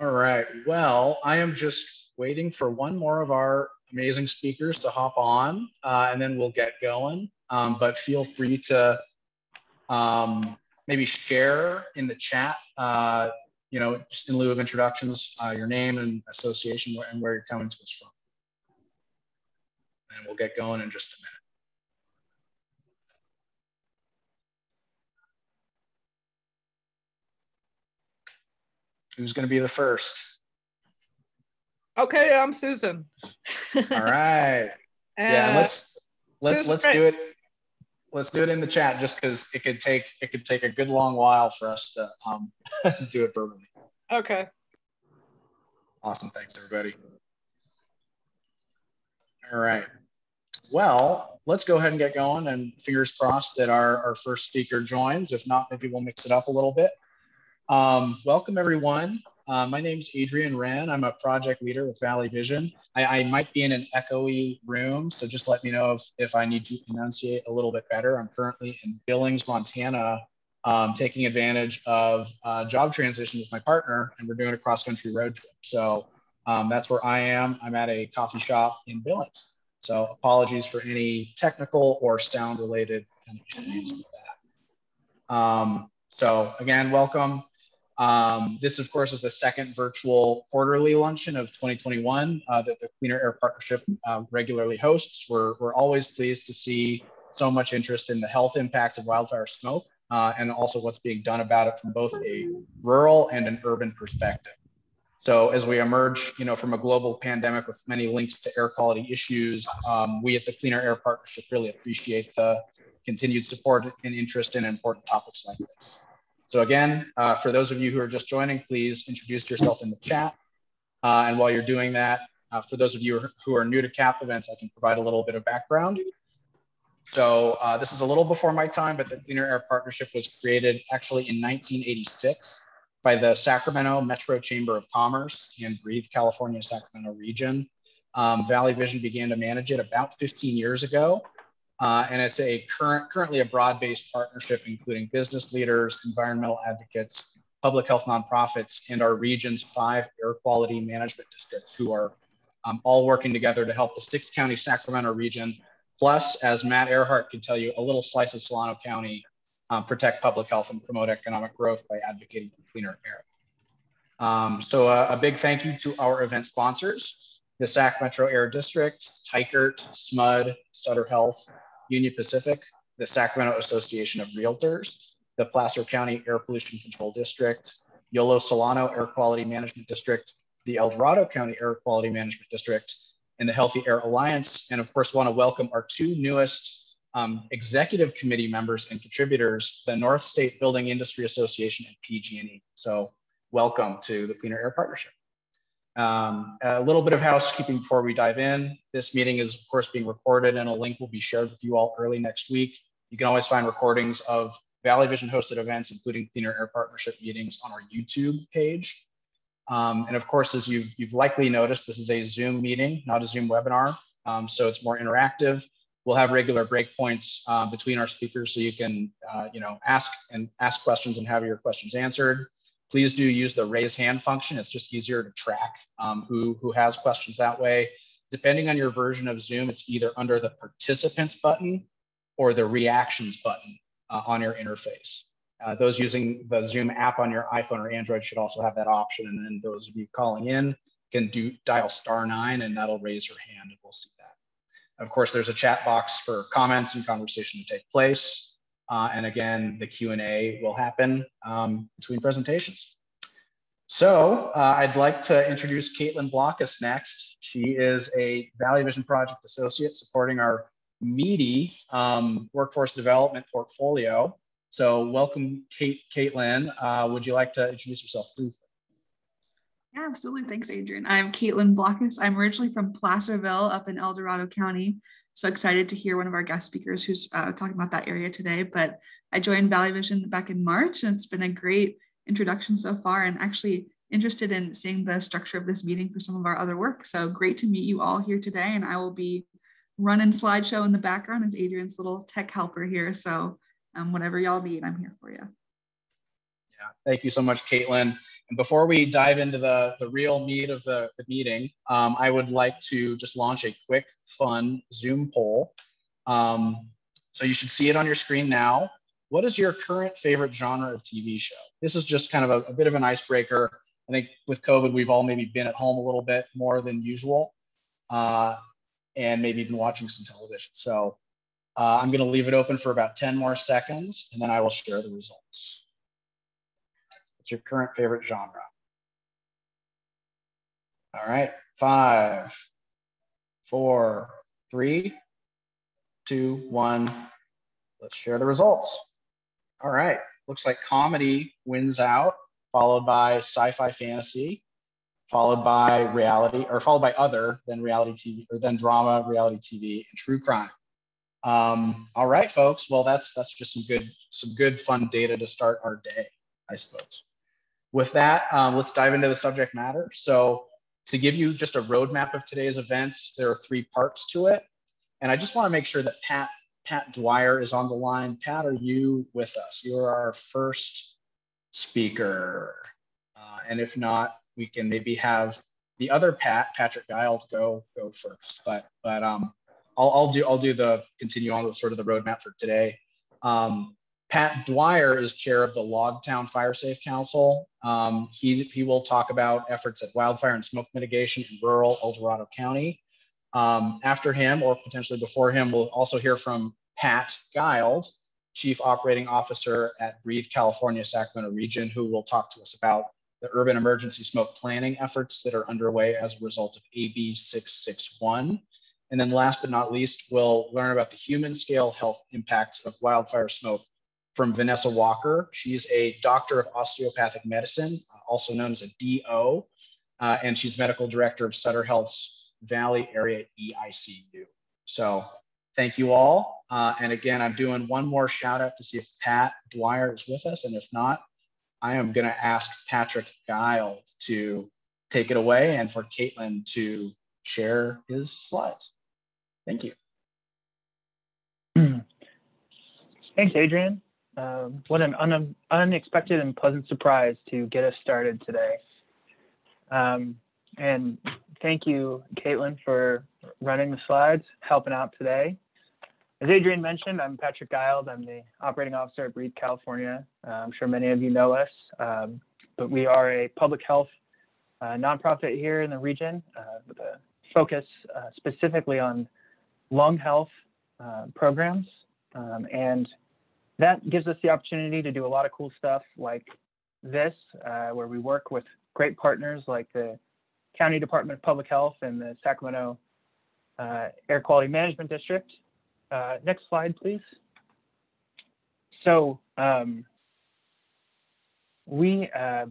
All right. Well, I am just waiting for one more of our amazing speakers to hop on, uh, and then we'll get going. Um, but feel free to um, maybe share in the chat, uh, you know, just in lieu of introductions, uh, your name and association and where you're coming to us from. And we'll get going in just a minute. Who's going to be the first? Okay, I'm Susan. All right. yeah, let's let's Susan let's do it. Let's do it in the chat, just because it could take it could take a good long while for us to um, do it verbally. Okay. Awesome. Thanks, everybody. All right. Well, let's go ahead and get going, and fingers crossed that our our first speaker joins. If not, maybe we'll mix it up a little bit. Um, welcome, everyone. Uh, my name is Adrian Wren. I'm a project leader with Valley Vision. I, I, might be in an echoey room, so just let me know if, if I need to enunciate a little bit better. I'm currently in Billings, Montana, um, taking advantage of uh, job transition with my partner, and we're doing a cross-country road trip. So um, that's where I am. I'm at a coffee shop in Billings. So apologies for any technical or sound-related kind of issues with that. Um, so again, welcome. Um, this, of course, is the second virtual quarterly luncheon of 2021 uh, that the Cleaner Air Partnership uh, regularly hosts. We're, we're always pleased to see so much interest in the health impacts of wildfire smoke uh, and also what's being done about it from both a rural and an urban perspective. So as we emerge, you know, from a global pandemic with many links to air quality issues, um, we at the Cleaner Air Partnership really appreciate the continued support and interest in important topics like this. So again, uh, for those of you who are just joining, please introduce yourself in the chat. Uh, and while you're doing that, uh, for those of you who are new to CAP events, I can provide a little bit of background. So uh, this is a little before my time, but the Cleaner Air Partnership was created actually in 1986 by the Sacramento Metro Chamber of Commerce and Breathe California Sacramento region. Um, Valley Vision began to manage it about 15 years ago. Uh, and it's a current, currently a broad-based partnership, including business leaders, environmental advocates, public health nonprofits, and our region's five air quality management districts who are um, all working together to help the six county Sacramento region. Plus, as Matt Earhart can tell you, a little slice of Solano County um, protect public health and promote economic growth by advocating for cleaner air. Um, so uh, a big thank you to our event sponsors, the Sac Metro Air District, Teichert, SMUD, Sutter Health, Union Pacific, the Sacramento Association of Realtors, the Placer County Air Pollution Control District, Yolo Solano Air Quality Management District, the El Dorado County Air Quality Management District, and the Healthy Air Alliance. And of course, want to welcome our two newest um, executive committee members and contributors, the North State Building Industry Association and PG&E. So welcome to the Cleaner Air Partnership. Um, a little bit of housekeeping before we dive in. This meeting is, of course, being recorded and a link will be shared with you all early next week. You can always find recordings of Valley Vision hosted events, including Cleaner Air Partnership meetings on our YouTube page. Um, and of course, as you've, you've likely noticed, this is a Zoom meeting, not a Zoom webinar. Um, so it's more interactive. We'll have regular breakpoints uh, between our speakers so you can, uh, you know, ask and ask questions and have your questions answered please do use the raise hand function. It's just easier to track um, who, who has questions that way. Depending on your version of Zoom, it's either under the participants button or the reactions button uh, on your interface. Uh, those using the Zoom app on your iPhone or Android should also have that option. And then those of you calling in can do dial star nine and that'll raise your hand and we'll see that. Of course, there's a chat box for comments and conversation to take place. Uh, and again, the Q&A will happen um, between presentations. So uh, I'd like to introduce Caitlin Blockus next. She is a Valley Vision Project Associate supporting our meaty um, workforce development portfolio. So welcome, Kate, Caitlin. Uh, would you like to introduce yourself, please? Yeah, absolutely. Thanks, Adrian. I'm Caitlin Blockus. I'm originally from Placerville up in El Dorado County. So excited to hear one of our guest speakers who's uh, talking about that area today. But I joined Valley Vision back in March, and it's been a great introduction so far and actually interested in seeing the structure of this meeting for some of our other work. So great to meet you all here today. And I will be running slideshow in the background as Adrian's little tech helper here. So um, whatever y'all need, I'm here for you. Yeah, thank you so much, Caitlin. And before we dive into the, the real meat of the, the meeting, um, I would like to just launch a quick, fun Zoom poll. Um, so you should see it on your screen now. What is your current favorite genre of TV show? This is just kind of a, a bit of an icebreaker. I think with COVID, we've all maybe been at home a little bit more than usual uh, and maybe been watching some television. So uh, I'm going to leave it open for about 10 more seconds and then I will share the results. What's your current favorite genre? All right, five, four, three, two, one. Let's share the results. All right, looks like comedy wins out, followed by sci-fi fantasy, followed by reality, or followed by other, than reality TV, or then drama, reality TV, and true crime. Um, all right, folks. Well, that's that's just some good some good fun data to start our day, I suppose. With that, um, let's dive into the subject matter. So, to give you just a roadmap of today's events, there are three parts to it, and I just want to make sure that Pat Pat Dwyer is on the line. Pat, are you with us? You're our first speaker, uh, and if not, we can maybe have the other Pat, Patrick Guild, go go first. But but um, I'll, I'll do I'll do the continue on with sort of the roadmap for today. Um, Pat Dwyer is chair of the Logtown Fire Safe Council. Um, he, will talk about efforts at wildfire and smoke mitigation in rural El Dorado County. Um, after him, or potentially before him, we'll also hear from Pat Guild, Chief Operating Officer at Breathe California Sacramento Region, who will talk to us about the urban emergency smoke planning efforts that are underway as a result of AB 661. And then last but not least, we'll learn about the human scale health impacts of wildfire smoke from Vanessa Walker. She's a doctor of osteopathic medicine, also known as a DO, uh, and she's medical director of Sutter Health's Valley Area EICU. So thank you all. Uh, and again, I'm doing one more shout out to see if Pat Dwyer is with us. And if not, I am going to ask Patrick Guild to take it away and for Caitlin to share his slides. Thank you. Thanks, Adrian. Um, what an un unexpected and pleasant surprise to get us started today. Um, and thank you, Caitlin, for running the slides, helping out today. As Adrian mentioned, I'm Patrick Guild. I'm the operating officer at Breathe California. Uh, I'm sure many of you know us, um, but we are a public health uh, nonprofit here in the region uh, with a focus uh, specifically on lung health uh, programs. Um, and that gives us the opportunity to do a lot of cool stuff like this, uh, where we work with great partners like the County Department of Public Health and the Sacramento uh, Air Quality Management District. Uh, next slide, please. So um, we uh,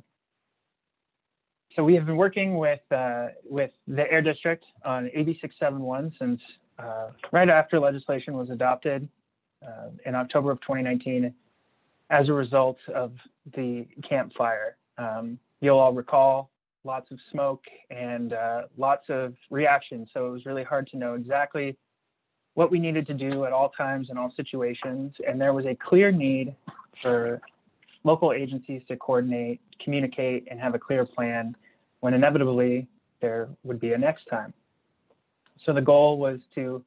so we have been working with uh, with the Air District on AB 661 since uh, right after legislation was adopted uh, in October of 2019 as a result of the Camp Fire. Um, you'll all recall lots of smoke and uh, lots of reaction. So it was really hard to know exactly what we needed to do at all times in all situations. And there was a clear need for local agencies to coordinate, communicate, and have a clear plan when inevitably there would be a next time. So the goal was to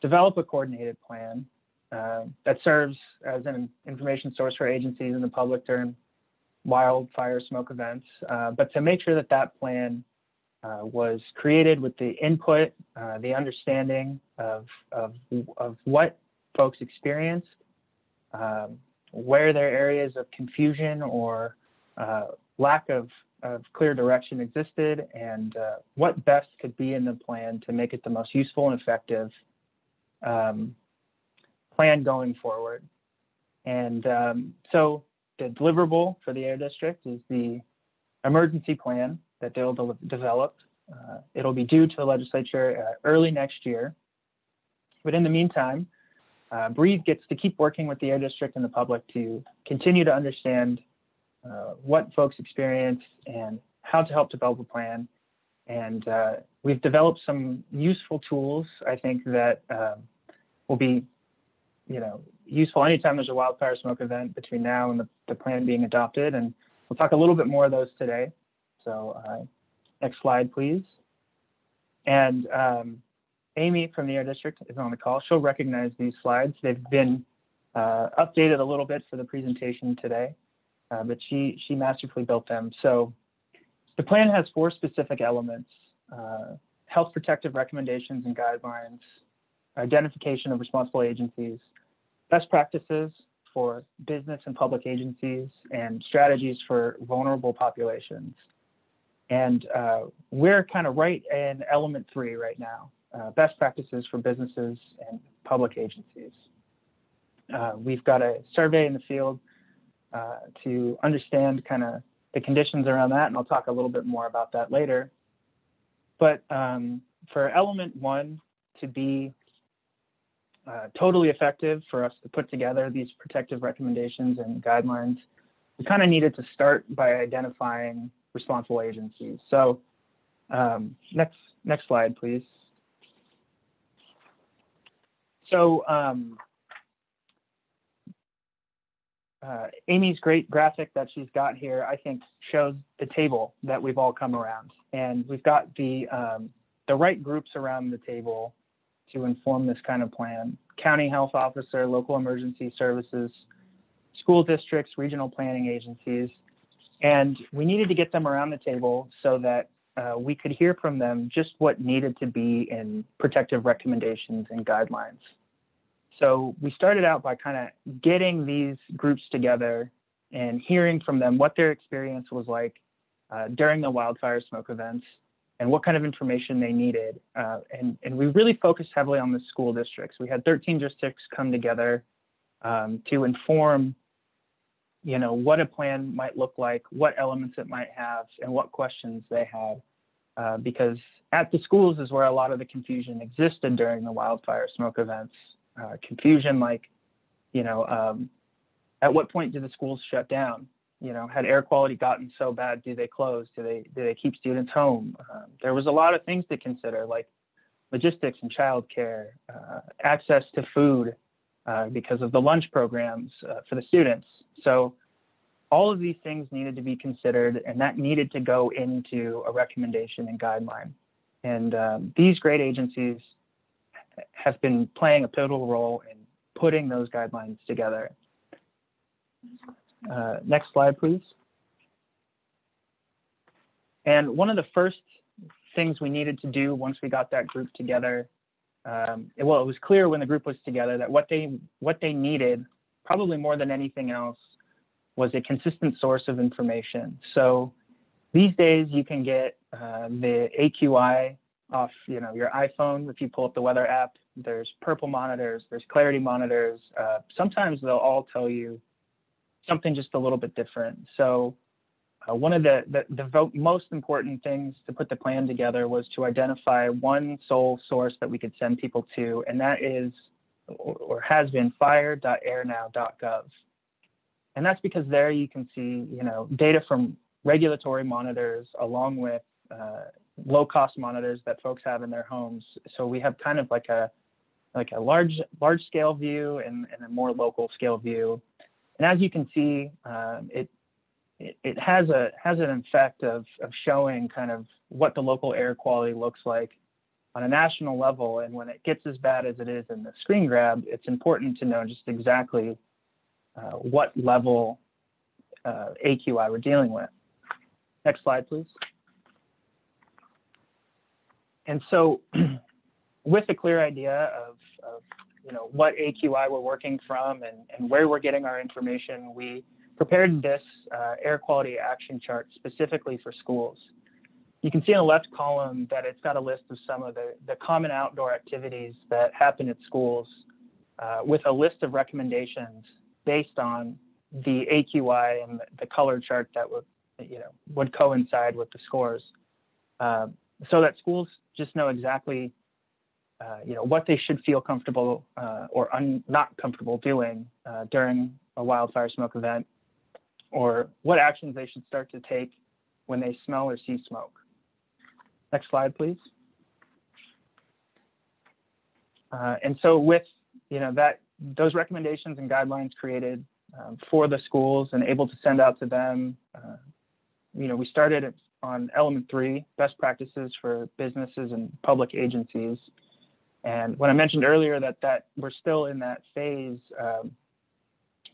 develop a coordinated plan uh, that serves as an information source for agencies and the public during wildfire smoke events, uh, but to make sure that that plan uh, was created with the input, uh, the understanding of, of, of what folks experienced, um, where their areas of confusion or uh, lack of, of clear direction existed, and uh, what best could be in the plan to make it the most useful and effective um, plan going forward. And um, so the deliverable for the Air District is the emergency plan that they'll de develop. Uh, it'll be due to the legislature uh, early next year. But in the meantime, uh, Breathe gets to keep working with the Air District and the public to continue to understand uh, what folks experience and how to help develop a plan. And uh, we've developed some useful tools, I think, that um, will be you know, useful anytime there's a wildfire smoke event between now and the, the plan being adopted. And we'll talk a little bit more of those today. So uh, next slide, please. And um, Amy from the Air District is on the call. She'll recognize these slides. They've been uh, updated a little bit for the presentation today, uh, but she, she masterfully built them. So the plan has four specific elements, uh, health protective recommendations and guidelines, identification of responsible agencies, best practices for business and public agencies, and strategies for vulnerable populations. And uh, we're kind of right in element three right now, uh, best practices for businesses and public agencies. Uh, we've got a survey in the field uh, to understand kind of the conditions around that, and I'll talk a little bit more about that later. But um, for element one to be uh, totally effective for us to put together these protective recommendations and guidelines, we kind of needed to start by identifying responsible agencies. So um, next, next slide, please. So um, uh, Amy's great graphic that she's got here, I think, shows the table that we've all come around, and we've got the um, the right groups around the table to inform this kind of plan: county health officer, local emergency services, school districts, regional planning agencies, and we needed to get them around the table so that uh, we could hear from them just what needed to be in protective recommendations and guidelines. So we started out by kind of getting these groups together and hearing from them what their experience was like uh, during the wildfire smoke events and what kind of information they needed. Uh, and, and we really focused heavily on the school districts. We had 13 districts come together um, to inform, you know, what a plan might look like, what elements it might have, and what questions they had. Uh, because at the schools is where a lot of the confusion existed during the wildfire smoke events uh, confusion like, you know, um, at what point do the schools shut down? You know, had air quality gotten so bad, do they close? Do they do they keep students home? Um, there was a lot of things to consider, like logistics and childcare, uh, access to food uh, because of the lunch programs uh, for the students. So all of these things needed to be considered, and that needed to go into a recommendation and guideline. And um, these great agencies have been playing a pivotal role in putting those guidelines together. Uh, next slide, please. And one of the first things we needed to do once we got that group together, um, well, it was clear when the group was together that what they what they needed, probably more than anything else, was a consistent source of information. So these days you can get uh, the AQI off you know your iphone if you pull up the weather app there's purple monitors there's clarity monitors uh, sometimes they'll all tell you something just a little bit different so uh, one of the, the, the most important things to put the plan together was to identify one sole source that we could send people to and that is or, or has been fire.airnow.gov and that's because there you can see you know data from regulatory monitors along with uh, low cost monitors that folks have in their homes. So we have kind of like a like a large large scale view and, and a more local scale view. And as you can see, um, it, it, it has a has an effect of of showing kind of what the local air quality looks like on a national level. And when it gets as bad as it is in the screen grab, it's important to know just exactly uh, what level uh, AQI we're dealing with. Next slide, please. And so with a clear idea of, of, you know, what AQI we're working from and, and where we're getting our information, we prepared this uh, air quality action chart specifically for schools. You can see in the left column that it's got a list of some of the, the common outdoor activities that happen at schools uh, with a list of recommendations based on the AQI and the, color chart that would, you know, would coincide with the scores. Uh, so that schools just know exactly uh, you know what they should feel comfortable uh, or un- not comfortable doing uh, during a wildfire smoke event, or what actions they should start to take when they smell or see smoke. Next slide, please. Uh, and so with you know that those recommendations and guidelines created, um, for the schools and able to send out to them. Uh, you know, we started on element three, best practices for businesses and public agencies. And when I mentioned earlier that that we're still in that phase, um,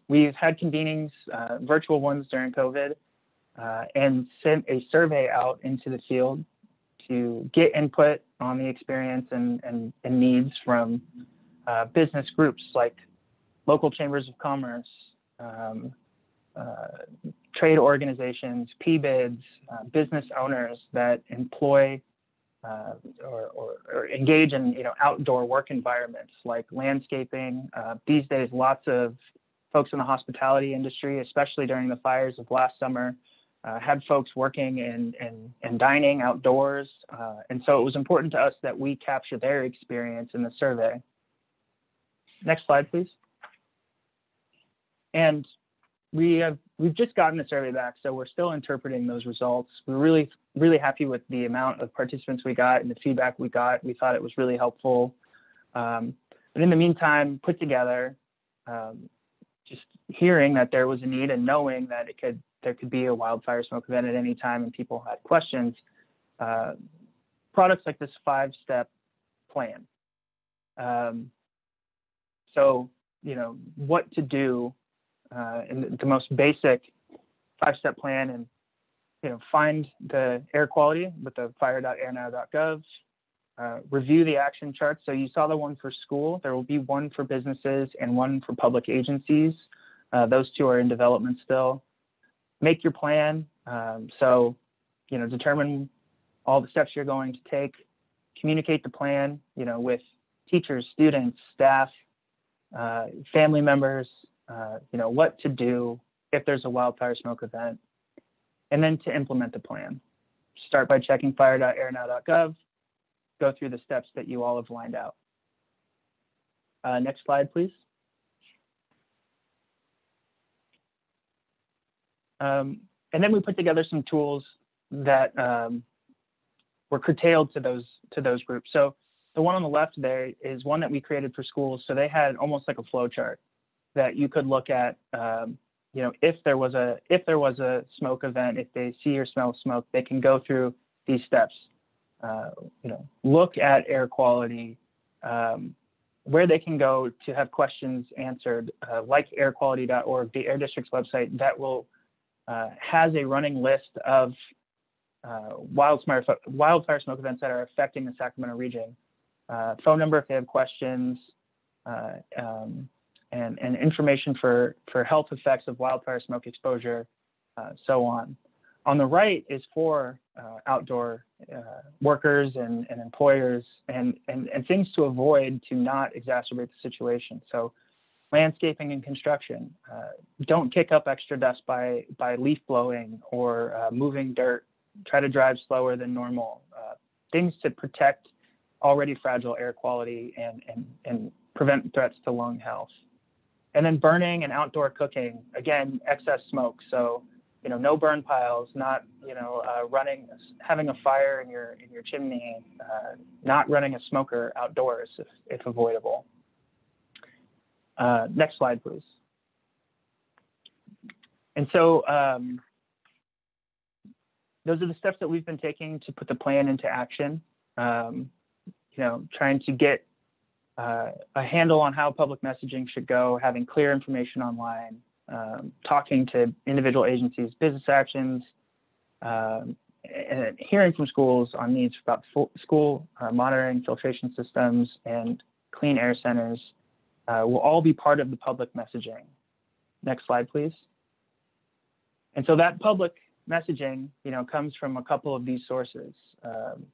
we've had convenings, uh, virtual ones during COVID, uh, and sent a survey out into the field to get input on the experience and, and, and needs from uh, business groups like local chambers of commerce, um, uh, trade organizations, PBIDs, uh, business owners that employ uh, or, or, or, engage in you know outdoor work environments like landscaping. Uh, these days, lots of folks in the hospitality industry, especially during the fires of last summer, uh, had folks working in, in, in dining outdoors. Uh, and so it was important to us that we capture their experience in the survey. Next slide, please. And we have we've just gotten the survey back, so we're still interpreting those results. We're really really happy with the amount of participants we got and the feedback we got. We thought it was really helpful. Um, but in the meantime, put together um, just hearing that there was a need and knowing that it could there could be a wildfire smoke event at any time and people had questions. Uh, products like this five step plan. Um, so you know what to do uh, in the most basic five-step plan and you know find the air quality with the fire.airnow.gov uh, review the action charts. So you saw the one for school. There will be one for businesses and one for public agencies. Uh, those two are in development still. Make your plan. Um, so you know determine all the steps you're going to take. Communicate the plan you know with teachers students staff uh, family members uh, you know, what to do if there's a wildfire smoke event, and then to implement the plan. Start by checking fire.airnow.gov, go through the steps that you all have lined out. Uh, next slide, please. Um, and then we put together some tools that um, were curtailed to those to those groups. So the one on the left there is one that we created for schools. So they had almost like a flow chart that you could look at um, you know if there was a if there was a smoke event if they see or smell smoke they can go through these steps uh, you know look at air quality um, where they can go to have questions answered uh, like airquality.org the air district's website that will uh, has a running list of uh, wildfire, wildfire smoke events that are affecting the Sacramento region. Uh, phone number if they have questions, uh, um, and, and information for, for health effects of wildfire smoke exposure, uh, so on. On the right is for uh, outdoor uh, workers and, and employers and, and, and things to avoid to not exacerbate the situation. So landscaping and construction, uh, don't kick up extra dust by, by leaf blowing or uh, moving dirt. Try to drive slower than normal. Uh, things to protect already fragile air quality and, and, and prevent threats to lung health. And then burning and outdoor cooking, again, excess smoke. So, you know, no burn piles, not, you know, uh, running, having a fire in your in your chimney, uh, not running a smoker outdoors if, if avoidable. Uh, next slide, please. And so um, those are the steps that we've been taking to put the plan into action. Um, you know, trying to get uh, a handle on how public messaging should go, having clear information online, um, talking to individual agencies, business actions, um, and hearing from schools on needs about school uh, monitoring, filtration systems, and clean air centers uh, will all be part of the public messaging. Next slide, please. And so that public messaging, you know, comes from a couple of these sources. Um,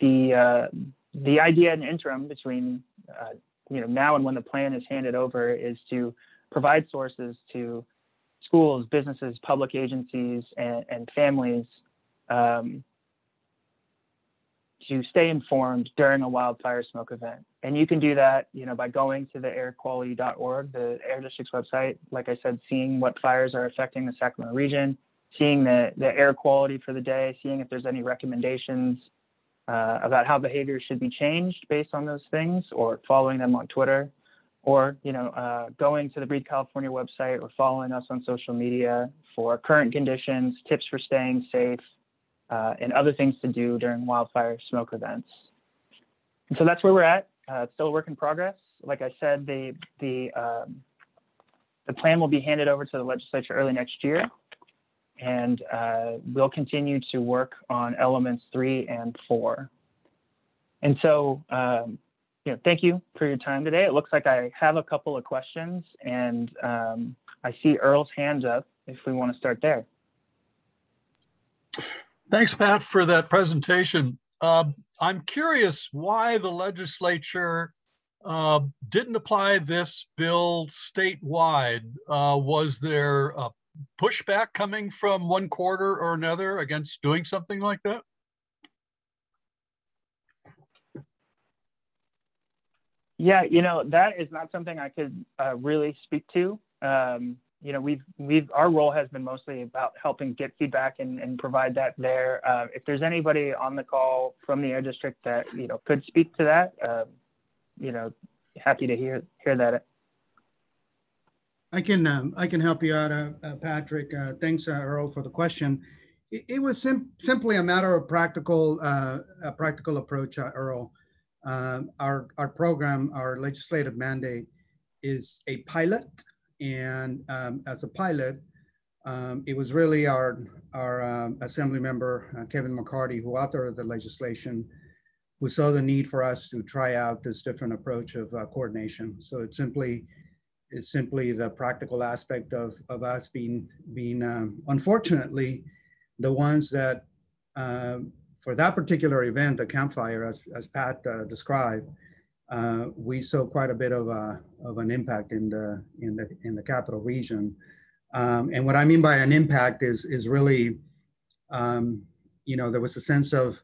the uh, the idea in interim between uh, you know now and when the plan is handed over is to provide sources to schools, businesses, public agencies, and, and families um, to stay informed during a wildfire smoke event. And you can do that, you know, by going to the airquality.org, the Air District's website. Like I said, seeing what fires are affecting the Sacramento region, seeing the, the air quality for the day, seeing if there's any recommendations uh, about how behavior should be changed based on those things or following them on Twitter. or you know uh, going to the Breathe California website or following us on social media for current conditions, tips for staying safe, uh, and other things to do during wildfire smoke events. And so that's where we're at. Uh, it's still a work in progress. Like I said, the the um, the plan will be handed over to the legislature early next year, and uh, we'll continue to work on elements three and four. And so, um, you know, thank you for your time today. It looks like I have a couple of questions, and um, I see Earl's hands up if we want to start there. Thanks, Pat, for that presentation. Um, I'm curious why the legislature uh, didn't apply this bill statewide. Uh, was there a pushback coming from one quarter or another against doing something like that? Yeah, you know, that is not something I could uh, really speak to. Um, you know, we've we've our role has been mostly about helping get feedback and, and provide that there. Uh, if there's anybody on the call from the air district that you know could speak to that, uh, you know, happy to hear hear that. I can um, I can help you out, uh, uh Patrick. Uh, thanks, uh, Earl, for the question. It, it was sim simply a matter of practical a practical approach, Earl. Um, our our program, our legislative mandate, is a pilot and um, as a pilot, um, it was really our, our um, assembly member, uh, Kevin McCarty, who authored the legislation, who saw the need for us to try out this different approach of uh, coordination. So it simply, it's simply the practical aspect of, of us being, being um, unfortunately, the ones that, uh, for that particular event, the Camp Fire, as, as Pat uh, described, uh, we saw quite a bit of, a, of an impact in the, in the, in the capital region. Um, and what I mean by an impact is, is really, um, you know, there was a sense of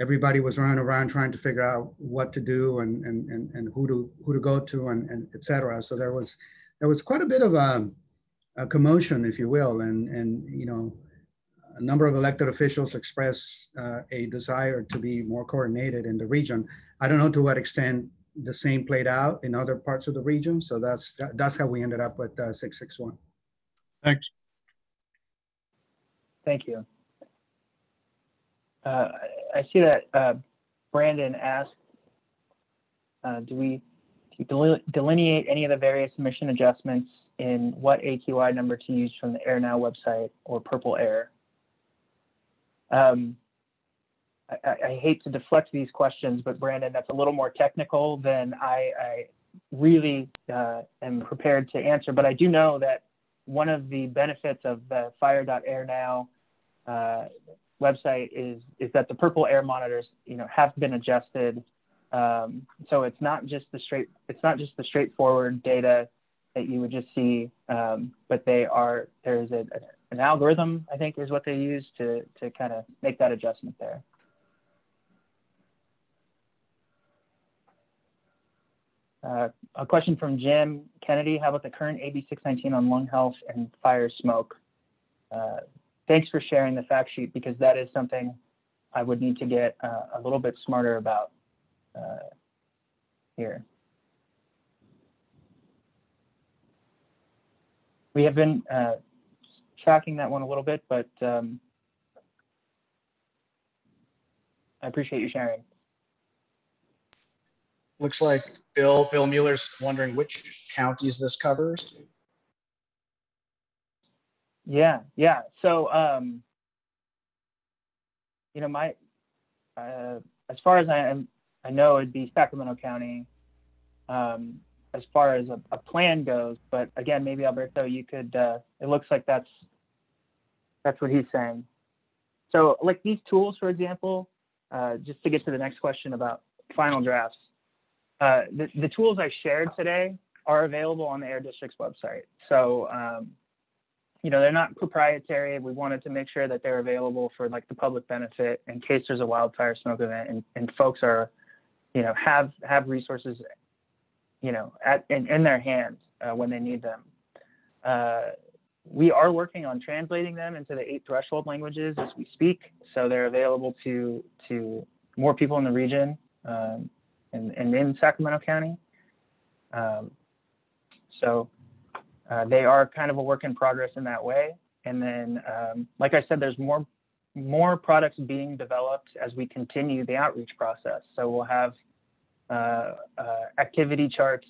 everybody was running around trying to figure out what to do and, and, and, and who, to, who to go to and, and et cetera. So there was, there was quite a bit of a, a commotion, if you will. And, and, you know, a number of elected officials expressed uh, a desire to be more coordinated in the region. I don't know to what extent the same played out in other parts of the region. So that's that's how we ended up with uh, 661. Thanks. Thank you. Uh, I see that uh, Brandon asked, uh, do we delineate any of the various mission adjustments in what AQI number to use from the AirNow website or Purple Air? Um, I, I, hate to deflect these questions, but Brandon, that's a little more technical than I, I really uh, am prepared to answer. But I do know that one of the benefits of the fire.air now uh, website is is that the purple air monitors, you know, have been adjusted. Um, so it's not just the straight it's not just the straightforward data that you would just see, um, but they are there's a, an algorithm I think is what they use to to kind of make that adjustment there. Uh, a question from Jim Kennedy. How about the current AB 619 on lung health and fire smoke? Uh, thanks for sharing the fact sheet because that is something I would need to get uh, a little bit smarter about uh, here. We have been uh, tracking that one a little bit, but um, I appreciate you sharing. Looks like Bill, Bill Mueller's wondering which counties this covers. Yeah, yeah. So, um, you know, my, uh, as far as I am, I know it'd be Sacramento County, um, as far as a, a, plan goes. But again, maybe Alberto, you could. Uh, it looks like that's that's what he's saying. So, like these tools, for example, uh, just to get to the next question about final drafts. Uh, the, the tools I shared today are available on the Air District's website. So, um, you know, they're not proprietary. We wanted to make sure that they're available for like the public benefit in case there's a wildfire smoke event and, and folks are, you know, have have resources, you know, at in, in their hands uh, when they need them. Uh, we are working on translating them into the eight threshold languages as we speak, so they're available to to more people in the region. Um, and, and in Sacramento County. Um, So uh, they are kind of a work in progress in that way. And then, um, like I said, there's more more products being developed as we continue the outreach process. So we'll have uh, uh, activity charts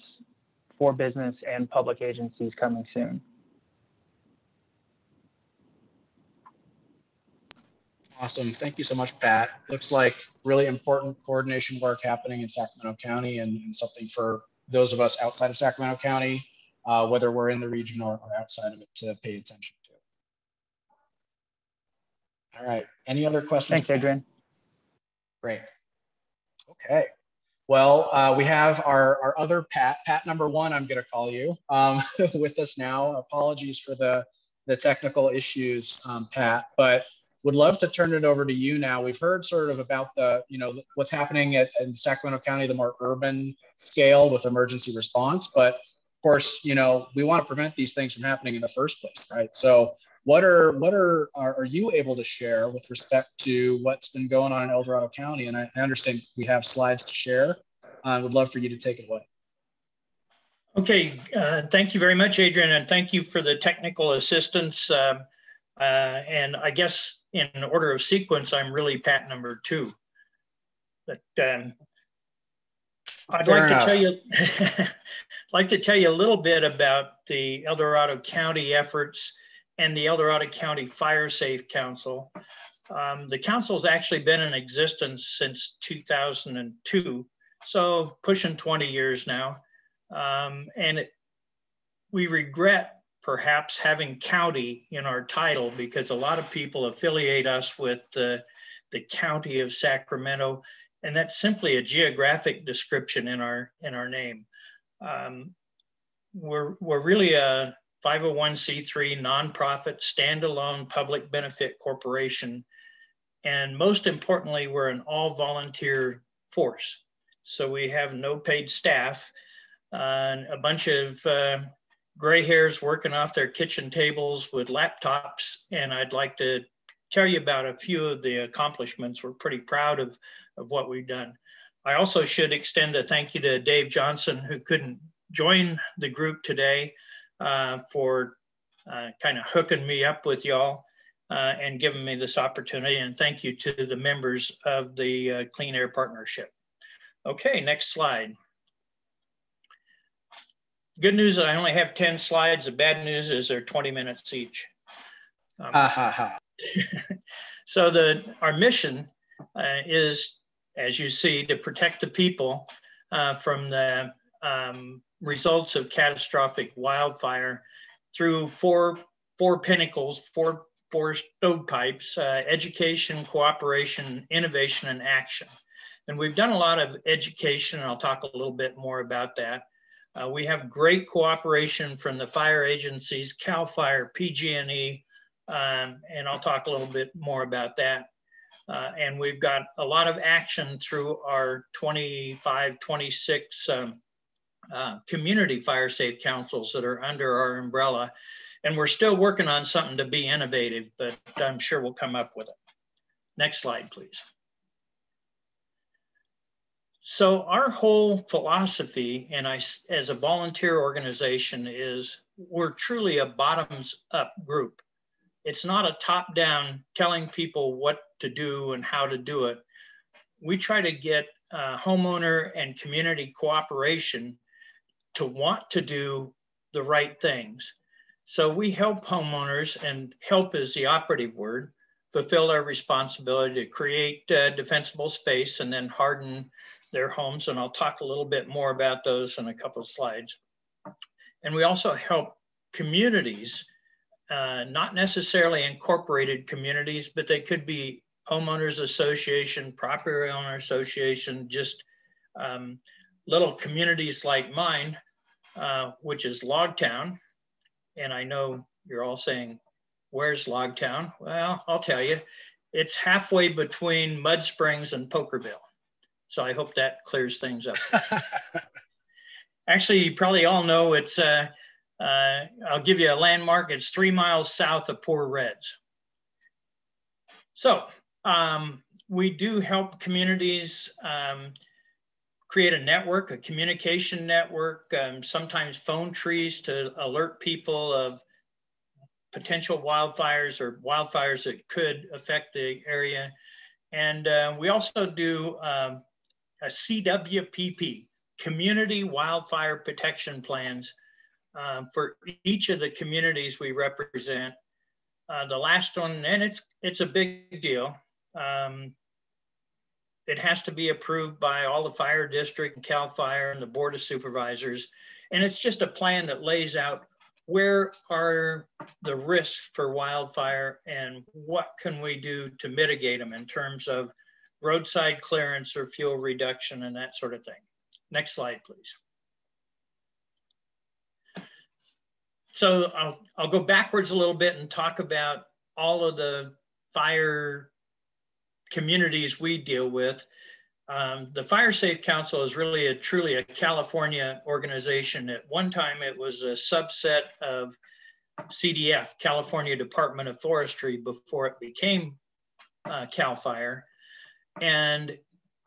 for business and public agencies coming soon. Awesome. Thank you so much, Pat. Looks like really important coordination work happening in Sacramento County and, and something for those of us outside of Sacramento County, uh, whether we're in the region or, or outside of it, to pay attention to. All right. Any other questions? Thanks, Adrian. Great. Okay. Well, uh, we have our, our other Pat, Pat number one, I'm going to call you, um, with us now. Apologies for the, the technical issues, um, Pat, but would love to turn it over to you now. We've heard sort of about the, you know, what's happening at, in Sacramento County, the more urban scale with emergency response. But course, you know, we want to prevent these things from happening in the first place, right? So what are what are, are, are you able to share with respect to what's been going on in El Dorado County? And I, I understand we have slides to share. I would love for you to take it away. Okay, uh, thank you very much, Adrian, and thank you for the technical assistance. Um, uh, and I guess in order of sequence, I'm really Pat number two. But um, I'd Fair like enough. to tell you, like to tell you a little bit about the El Dorado County efforts and the El Dorado County Fire Safe Council. Um, the council's actually been in existence since 2002, so pushing 20 years now. Um, and it, we regret perhaps having county in our title because a lot of people affiliate us with the, the county of Sacramento, and that's simply a geographic description in our in our name. Um, we're, we're really a 501c3 nonprofit standalone public benefit corporation. And most importantly, we're an all volunteer force. So we have no paid staff, uh, a bunch of uh, gray hairs working off their kitchen tables with laptops. And I'd like to tell you about a few of the accomplishments. We're pretty proud of, of what we've done. I also should extend a thank you to Dave Johnson, who couldn't join the group today uh, for uh, kind of hooking me up with y'all uh, and giving me this opportunity. And thank you to the members of the uh, Clean Air Partnership. Okay, next slide. Good news, I only have 10 slides. The bad news is they're 20 minutes each. Um, ha, ha, ha. so the, our mission uh, is, as you see, to protect the people uh, from the um, results of catastrophic wildfire through four, four pinnacles, four, four stovepipes, uh, education, cooperation, innovation, and action. And we've done a lot of education, and I'll talk a little bit more about that. Uh, we have great cooperation from the fire agencies, CAL FIRE, PG&E, um, and I'll talk a little bit more about that. Uh, and we've got a lot of action through our 25, 26 um, uh, community fire safe councils that are under our umbrella. And we're still working on something to be innovative, but I'm sure we'll come up with it. Next slide, please. So our whole philosophy, and I, as a volunteer organization, is we're truly a bottoms up group. It's not a top down telling people what to do and how to do it. We try to get uh, homeowner and community cooperation to want to do the right things. So we help homeowners, and help is the operative word, fulfill our responsibility to create uh, defensible space and then harden their homes. And I'll talk a little bit more about those in a couple of slides. And we also help communities, uh, not necessarily incorporated communities, but they could be homeowners association, property owner association, just um, little communities like mine, uh, which is Logtown. And I know you're all saying, where's Logtown? Well, I'll tell you, it's halfway between Mud Springs and Pokerville. So I hope that clears things up. Actually, you probably all know it's, uh, uh, I'll give you a landmark. It's three miles south of Poor Reds. So um, we do help communities um, create a network, a communication network, um, sometimes phone trees to alert people of potential wildfires or wildfires that could affect the area. And uh, we also do um, a CWPP, Community Wildfire Protection Plans, um, for each of the communities we represent. Uh, the last one, and it's it's a big deal. Um, it has to be approved by all the fire district and CAL FIRE and the Board of Supervisors. And it's just a plan that lays out where are the risks for wildfire and what can we do to mitigate them in terms of roadside clearance or fuel reduction and that sort of thing. Next slide, please. So I'll, I'll go backwards a little bit and talk about all of the fire communities we deal with. Um, the Fire Safe Council is really a truly a California organization. At one time, it was a subset of CDF, California Department of Forestry, before it became uh, CAL FIRE. And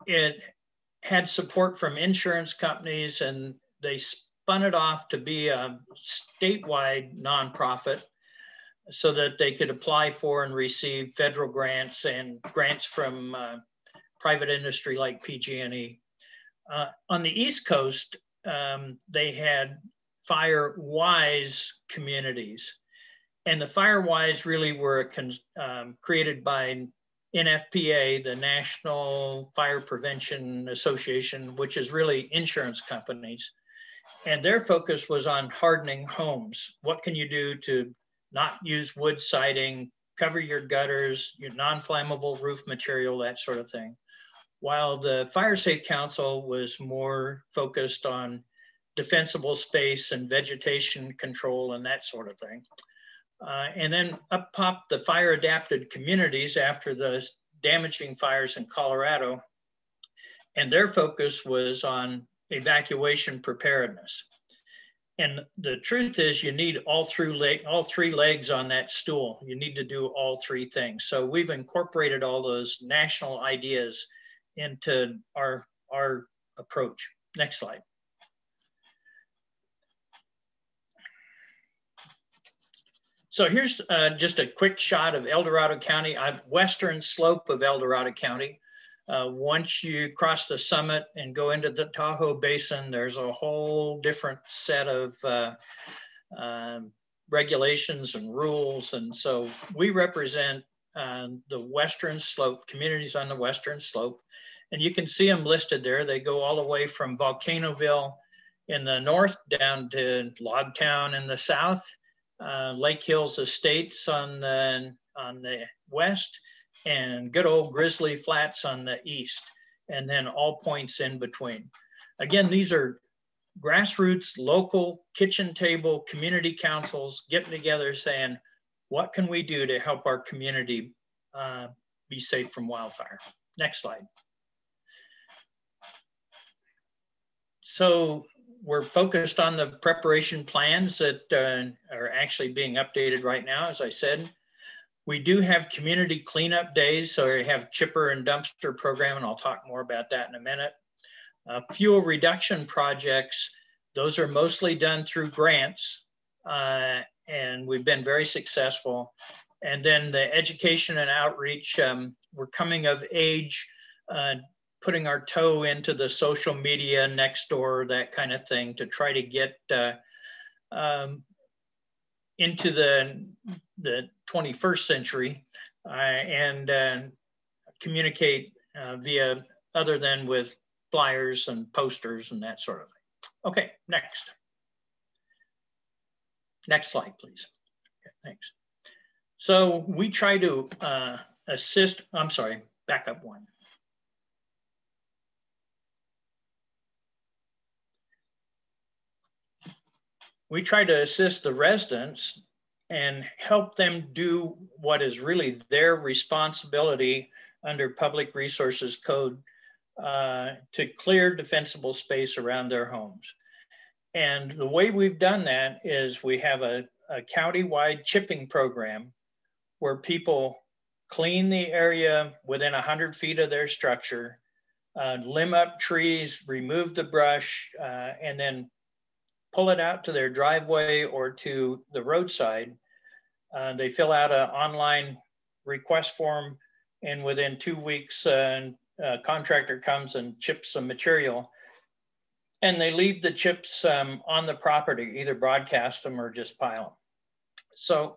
it had support from insurance companies, and they spun it off to be a statewide nonprofit so that they could apply for and receive federal grants and grants from uh, private industry like PG&E. Uh, on the East Coast, um, they had FireWise communities. And the FireWise really were um, created by NFPA, the National Fire Prevention Association, which is really insurance companies. And their focus was on hardening homes. What can you do to not use wood siding, cover your gutters, your non-flammable roof material, that sort of thing. While the Fire Safe Council was more focused on defensible space and vegetation control and that sort of thing. Uh, and then up popped the fire adapted communities after the damaging fires in Colorado. And their focus was on evacuation preparedness. And the truth is you need all three, leg, all three legs on that stool. You need to do all three things. So we've incorporated all those national ideas into our, our approach. Next slide. So here's uh, just a quick shot of El Dorado County, uh, western slope of El Dorado County. Uh, once you cross the summit and go into the Tahoe Basin, there's a whole different set of uh, um, regulations and rules. And so we represent uh, the western slope, communities on the western slope. And you can see them listed there. They go all the way from Volcanoville in the north down to Logtown in the south, uh, Lake Hills Estates on the, on the west, and good old Grizzly Flats on the east, and then all points in between. Again, these are grassroots, local, kitchen table, community councils getting together saying, what can we do to help our community uh, be safe from wildfire? Next slide. So we're focused on the preparation plans that uh, are actually being updated right now, as I said. We do have community cleanup days, so we have chipper and dumpster program, and I'll talk more about that in a minute. Uh, fuel reduction projects, those are mostly done through grants, uh, and we've been very successful. And then the education and outreach, um, we're coming of age, uh, putting our toe into the social media next door, that kind of thing, to try to get uh, um, into the, the 21st century uh, and uh, communicate uh, via other than with flyers and posters and that sort of thing. Okay, next. Next slide, please. Okay, thanks. So we try to uh, assist, I'm sorry, back up one. We try to assist the residents and help them do what is really their responsibility under Public Resources Code uh, to clear defensible space around their homes. And the way we've done that is we have a, a county-wide chipping program where people clean the area within 100 feet of their structure, uh, limb up trees, remove the brush, uh, and then pull it out to their driveway or to the roadside. Uh, they fill out an online request form, and within two weeks, uh, a contractor comes and chips some material. And they leave the chips um, on the property, either broadcast them or just pile them. So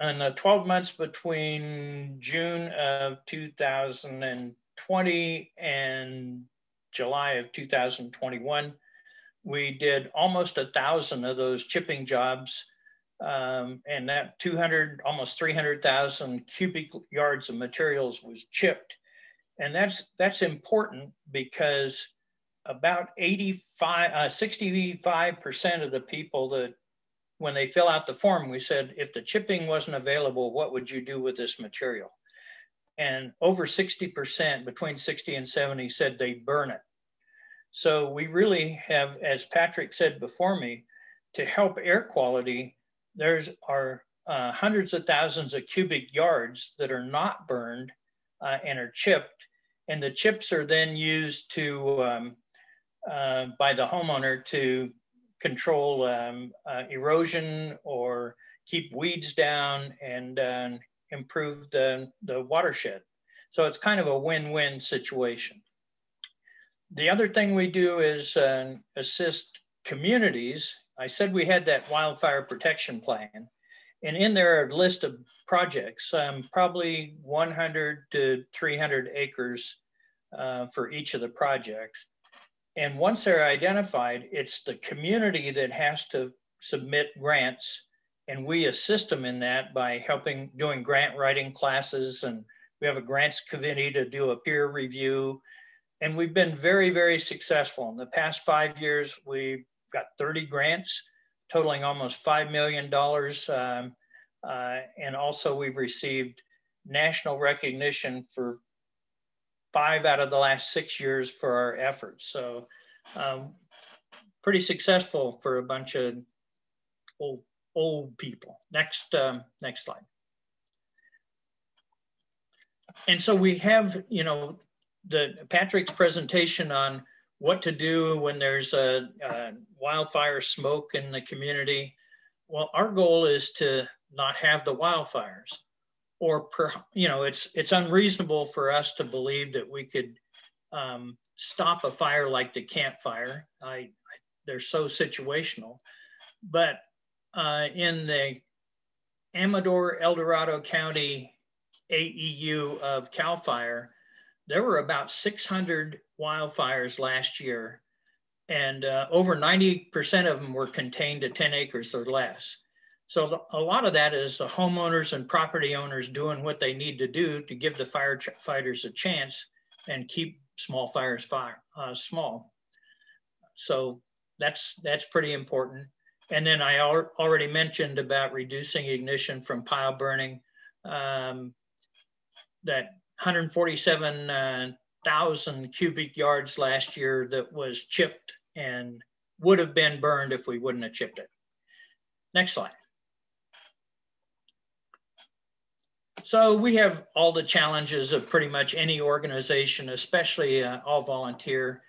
in the 12 months between June of 2020 and July of 2021, we did almost a thousand of those chipping jobs. Um, and that 200, almost 300,000 cubic yards of materials was chipped. And that's, that's important because about 85, uh, 65% of the people that when they fill out the form, we said, if the chipping wasn't available, what would you do with this material? And over 60%, between 60 and 70 said they burn it. So we really have, as Patrick said before me, to help air quality, there's are uh, hundreds of thousands of cubic yards that are not burned uh, and are chipped. And the chips are then used to, um, uh, by the homeowner to control um, uh, erosion or keep weeds down and uh, improve the, the watershed. So it's kind of a win-win situation. The other thing we do is uh, assist communities. I said we had that wildfire protection plan. And in there are a list of projects, um, probably 100 to 300 acres uh, for each of the projects. And once they're identified, it's the community that has to submit grants. And we assist them in that by helping doing grant writing classes. And we have a grants committee to do a peer review and we've been very, very successful. In the past five years, we got 30 grants totaling almost $5 million. Um, uh, and also we've received national recognition for five out of the last six years for our efforts. So um, pretty successful for a bunch of old, old people. Next, um, next slide. And so we have, you know, the Patrick's presentation on what to do when there's a, a, wildfire smoke in the community. Well, our goal is to not have the wildfires, or per, you know, it's it's unreasonable for us to believe that we could um, stop a fire like the Camp Fire. I, I they're so situational, but uh, in the Amador El Dorado County AEU of Cal Fire, there were about 600 wildfires last year, and uh, over 90% of them were contained to 10 acres or less. So the, a lot of that is the homeowners and property owners doing what they need to do to give the firefighters a chance and keep small fires fire uh, small. So that's that's pretty important. And then I al already mentioned about reducing ignition from pile burning. Um, that 147,000 cubic yards last year that was chipped and would have been burned if we wouldn't have chipped it. Next slide. So we have all the challenges of pretty much any organization, especially uh, all volunteer.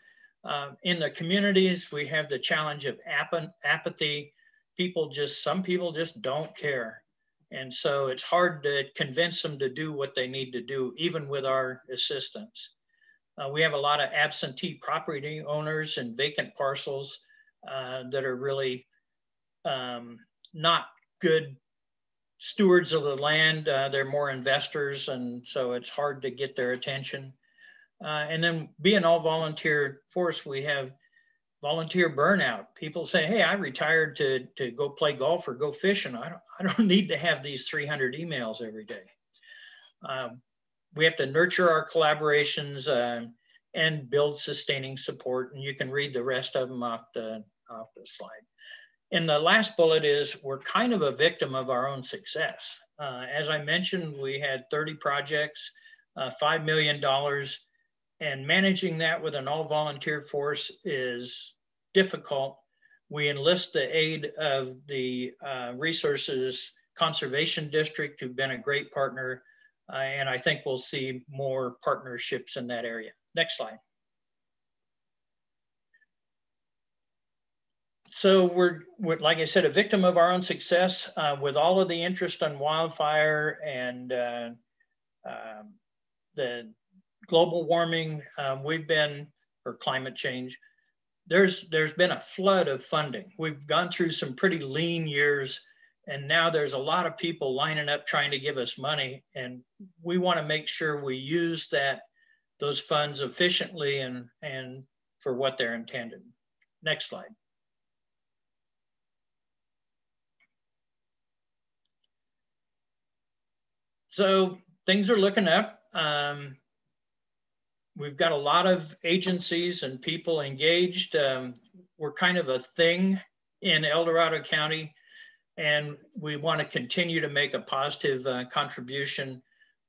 Uh, in the communities, we have the challenge of ap apathy. People just, some people just don't care. And so it's hard to convince them to do what they need to do, even with our assistance. Uh, we have a lot of absentee property owners and vacant parcels uh, that are really um, not good stewards of the land. Uh, they're more investors, and so it's hard to get their attention. Uh, and then being all volunteer force, we have volunteer burnout. People say, hey, I retired to, to go play golf or go fishing. I don't, I don't need to have these 300 emails every day. Um, we have to nurture our collaborations uh, and build sustaining support. And you can read the rest of them off the, off the slide. And the last bullet is we're kind of a victim of our own success. Uh, as I mentioned, we had 30 projects, uh, $5 million and managing that with an all volunteer force is difficult, we enlist the aid of the uh, Resources Conservation District, who've been a great partner, uh, and I think we'll see more partnerships in that area. Next slide. So we're, we're like I said, a victim of our own success uh, with all of the interest on wildfire and uh, um, the global warming. Um, we've been, or climate change, there's there's been a flood of funding. We've gone through some pretty lean years, and now there's a lot of people lining up trying to give us money, and we want to make sure we use that those funds efficiently and and for what they're intended. Next slide. So things are looking up. Um, we've got a lot of agencies and people engaged. Um, we're kind of a thing in El Dorado County, and we want to continue to make a positive uh, contribution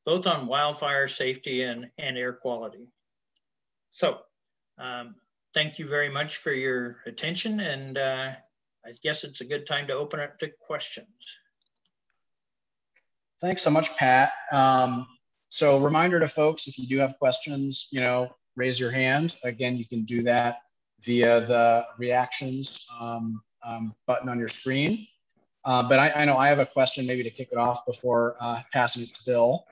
both on wildfire safety and, and air quality. So um, thank you very much for your attention, and uh, I guess it's a good time to open it to questions. Thanks so much, Pat. Um, so reminder to folks, if you do have questions, you know, raise your hand. Again, you can do that via the reactions um, um, button on your screen. Uh, but I, I, know I have a question maybe to kick it off before uh, passing it to Bill.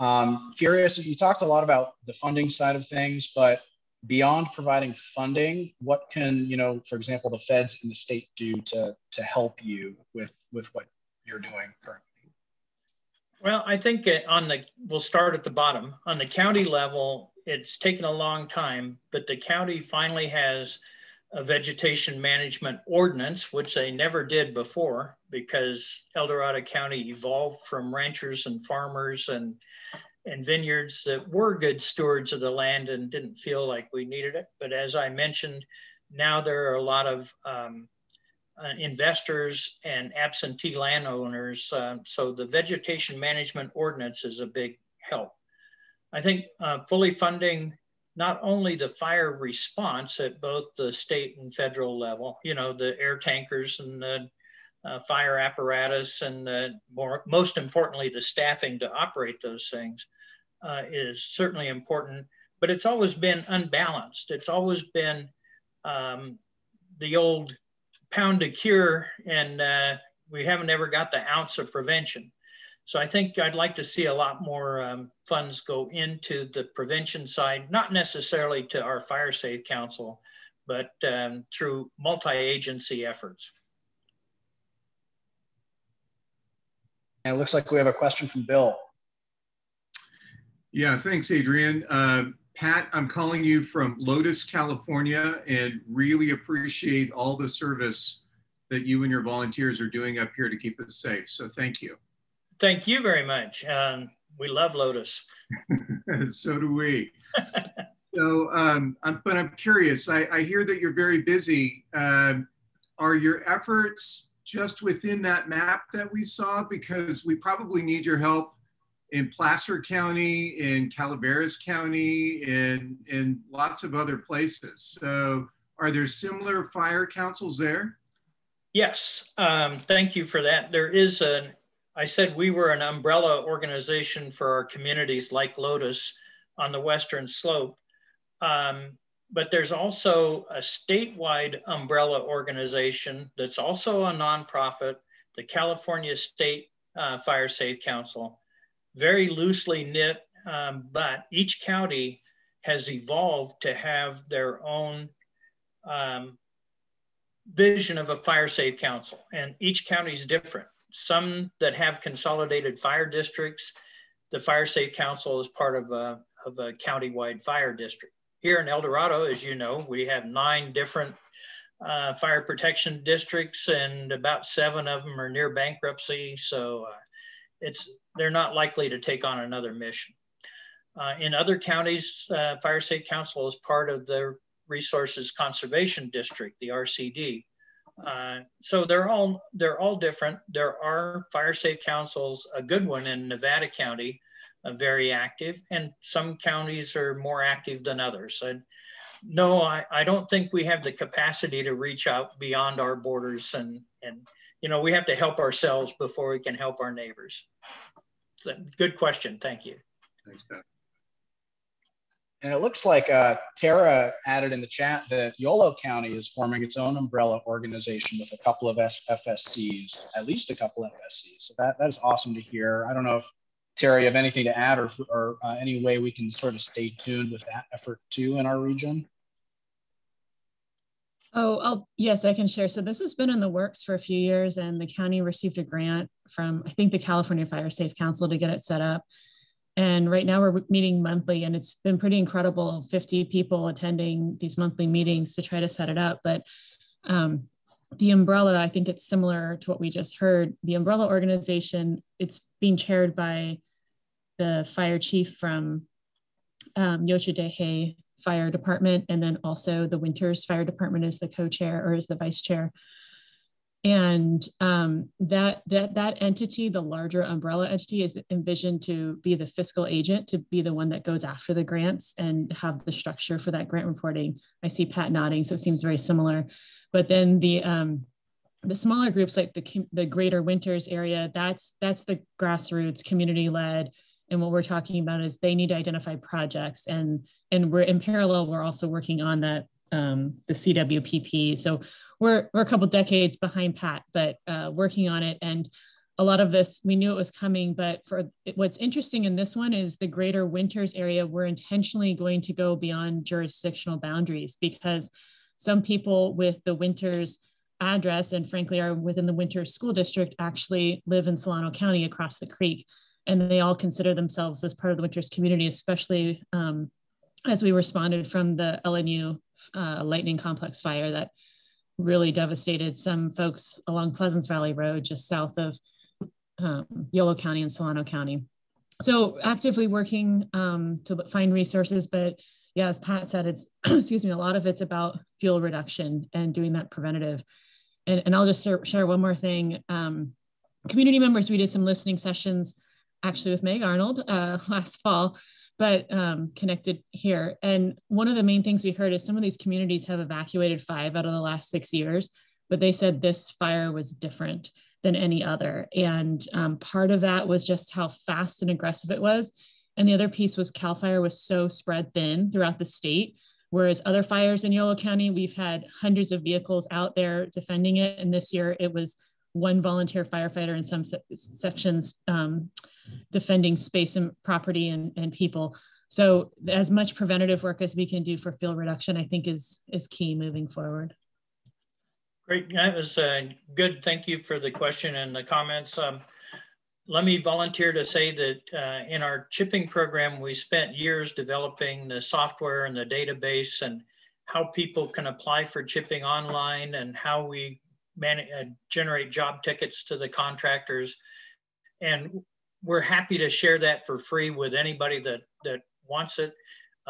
Um, curious, you talked a lot about the funding side of things, but beyond providing funding, what can, you know, for example, the feds and the state do to, to help you with, with what you're doing currently? Well, I think on the, we'll start at the bottom. On the county level, it's taken a long time, but the county finally has a vegetation management ordinance, which they never did before because El Dorado County evolved from ranchers and farmers and, and vineyards that were good stewards of the land and didn't feel like we needed it. But as I mentioned, now there are a lot of um, uh, investors and absentee landowners. Uh, so the vegetation management ordinance is a big help. I think uh, fully funding not only the fire response at both the state and federal level, you know, the air tankers and the uh, fire apparatus and the more, most importantly, the staffing to operate those things uh, is certainly important, but it's always been unbalanced. It's always been um, the old pound to cure, and uh, we haven't ever got the ounce of prevention. So I think I'd like to see a lot more um, funds go into the prevention side, not necessarily to our Fire Safe Council, but um, through multi-agency efforts. And it looks like we have a question from Bill. Yeah, thanks, Adrian. Uh, Pat, I'm calling you from Lotus, California, and really appreciate all the service that you and your volunteers are doing up here to keep us safe. So thank you. Thank you very much. Um, we love Lotus. so do we. so, um, I'm, but I'm curious. I, I, hear that you're very busy. Um, are your efforts just within that map that we saw? Because we probably need your help in Placer County, in Calaveras County, and in lots of other places. So are there similar fire councils there? Yes, um, thank you for that. There is an, I said we were an umbrella organization for our communities like Lotus on the Western Slope. Um, but there's also a statewide umbrella organization that's also a nonprofit, the California State uh, Fire Safe Council very loosely knit, um, but each county has evolved to have their own um, vision of a fire safe council. And each county is different. Some that have consolidated fire districts, the fire safe council is part of a, of a county-wide fire district. Here in El Dorado, as you know, we have nine different uh, fire protection districts and about seven of them are near bankruptcy. So uh, it's they're not likely to take on another mission. Uh, in other counties, uh, Fire Safe Council is part of the Resources Conservation District, the RCD. Uh, so they're all they're all different. There are fire safe councils, a good one in Nevada County, uh, very active, and some counties are more active than others. I, no, I, I don't think we have the capacity to reach out beyond our borders and and you know we have to help ourselves before we can help our neighbors good question. Thank you. Thanks, and it looks like uh, Tara added in the chat that Yolo County is forming its own umbrella organization with a couple of FSCs, at least a couple of FSCs. So that, that is awesome to hear. I don't know if Terry, you have anything to add or, or uh, any way we can sort of stay tuned with that effort too in our region? Oh, I'll, yes, I can share. So this has been in the works for a few years and the county received a grant from, I think the California Fire Safe Council to get it set up. And right now we're meeting monthly and it's been pretty incredible, 50 people attending these monthly meetings to try to set it up. But um, the umbrella, I think it's similar to what we just heard. The umbrella organization, it's being chaired by the fire chief from um, Yocha Dehe Fire Department, and then also the Winters Fire Department is the co-chair or is the vice chair. And um, that that that entity, the larger umbrella entity, is envisioned to be the fiscal agent, to be the one that goes after the grants and have the structure for that grant reporting. I see Pat nodding, so it seems very similar. But then the um, the smaller groups like the the Greater Winters area, that's that's the grassroots, community led and what we're talking about is they need to identify projects. And and we're in parallel we're also working on that um, the cwpp so we're we're a couple decades behind pat but uh, working on it. And a lot of this we knew it was coming but for what's interesting in this one is the greater winters area we're intentionally going to go beyond jurisdictional boundaries because some people with the winters address and frankly are within the winters school district actually live in solano county across the creek and they all consider themselves as part of the Winters community, especially um, as we responded from the LNU uh, lightning complex fire that really devastated some folks along Pleasants Valley Road, just south of um, Yolo County and Solano County. So actively working um, to find resources, but yeah, as Pat said, it's, excuse me, a lot of it's about fuel reduction and doing that preventative. And, and I'll just share one more thing. Um, community members, we did some listening sessions actually with Meg Arnold uh, last fall, but um, connected here. And one of the main things we heard is some of these communities have evacuated five out of the last six years, but they said this fire was different than any other. And um, part of that was just how fast and aggressive it was. And the other piece was CAL FIRE was so spread thin throughout the state. Whereas other fires in Yolo County, we've had hundreds of vehicles out there defending it. And this year it was one volunteer firefighter in some se sections um, defending space and property and, and people. So as much preventative work as we can do for fuel reduction, I think is, is key moving forward. Great, that was uh, good. Thank you for the question and the comments. Um, let me volunteer to say that uh, in our chipping program, we spent years developing the software and the database and how people can apply for chipping online and how we man, uh, generate job tickets to the contractors. And we're happy to share that for free with anybody that, that wants it.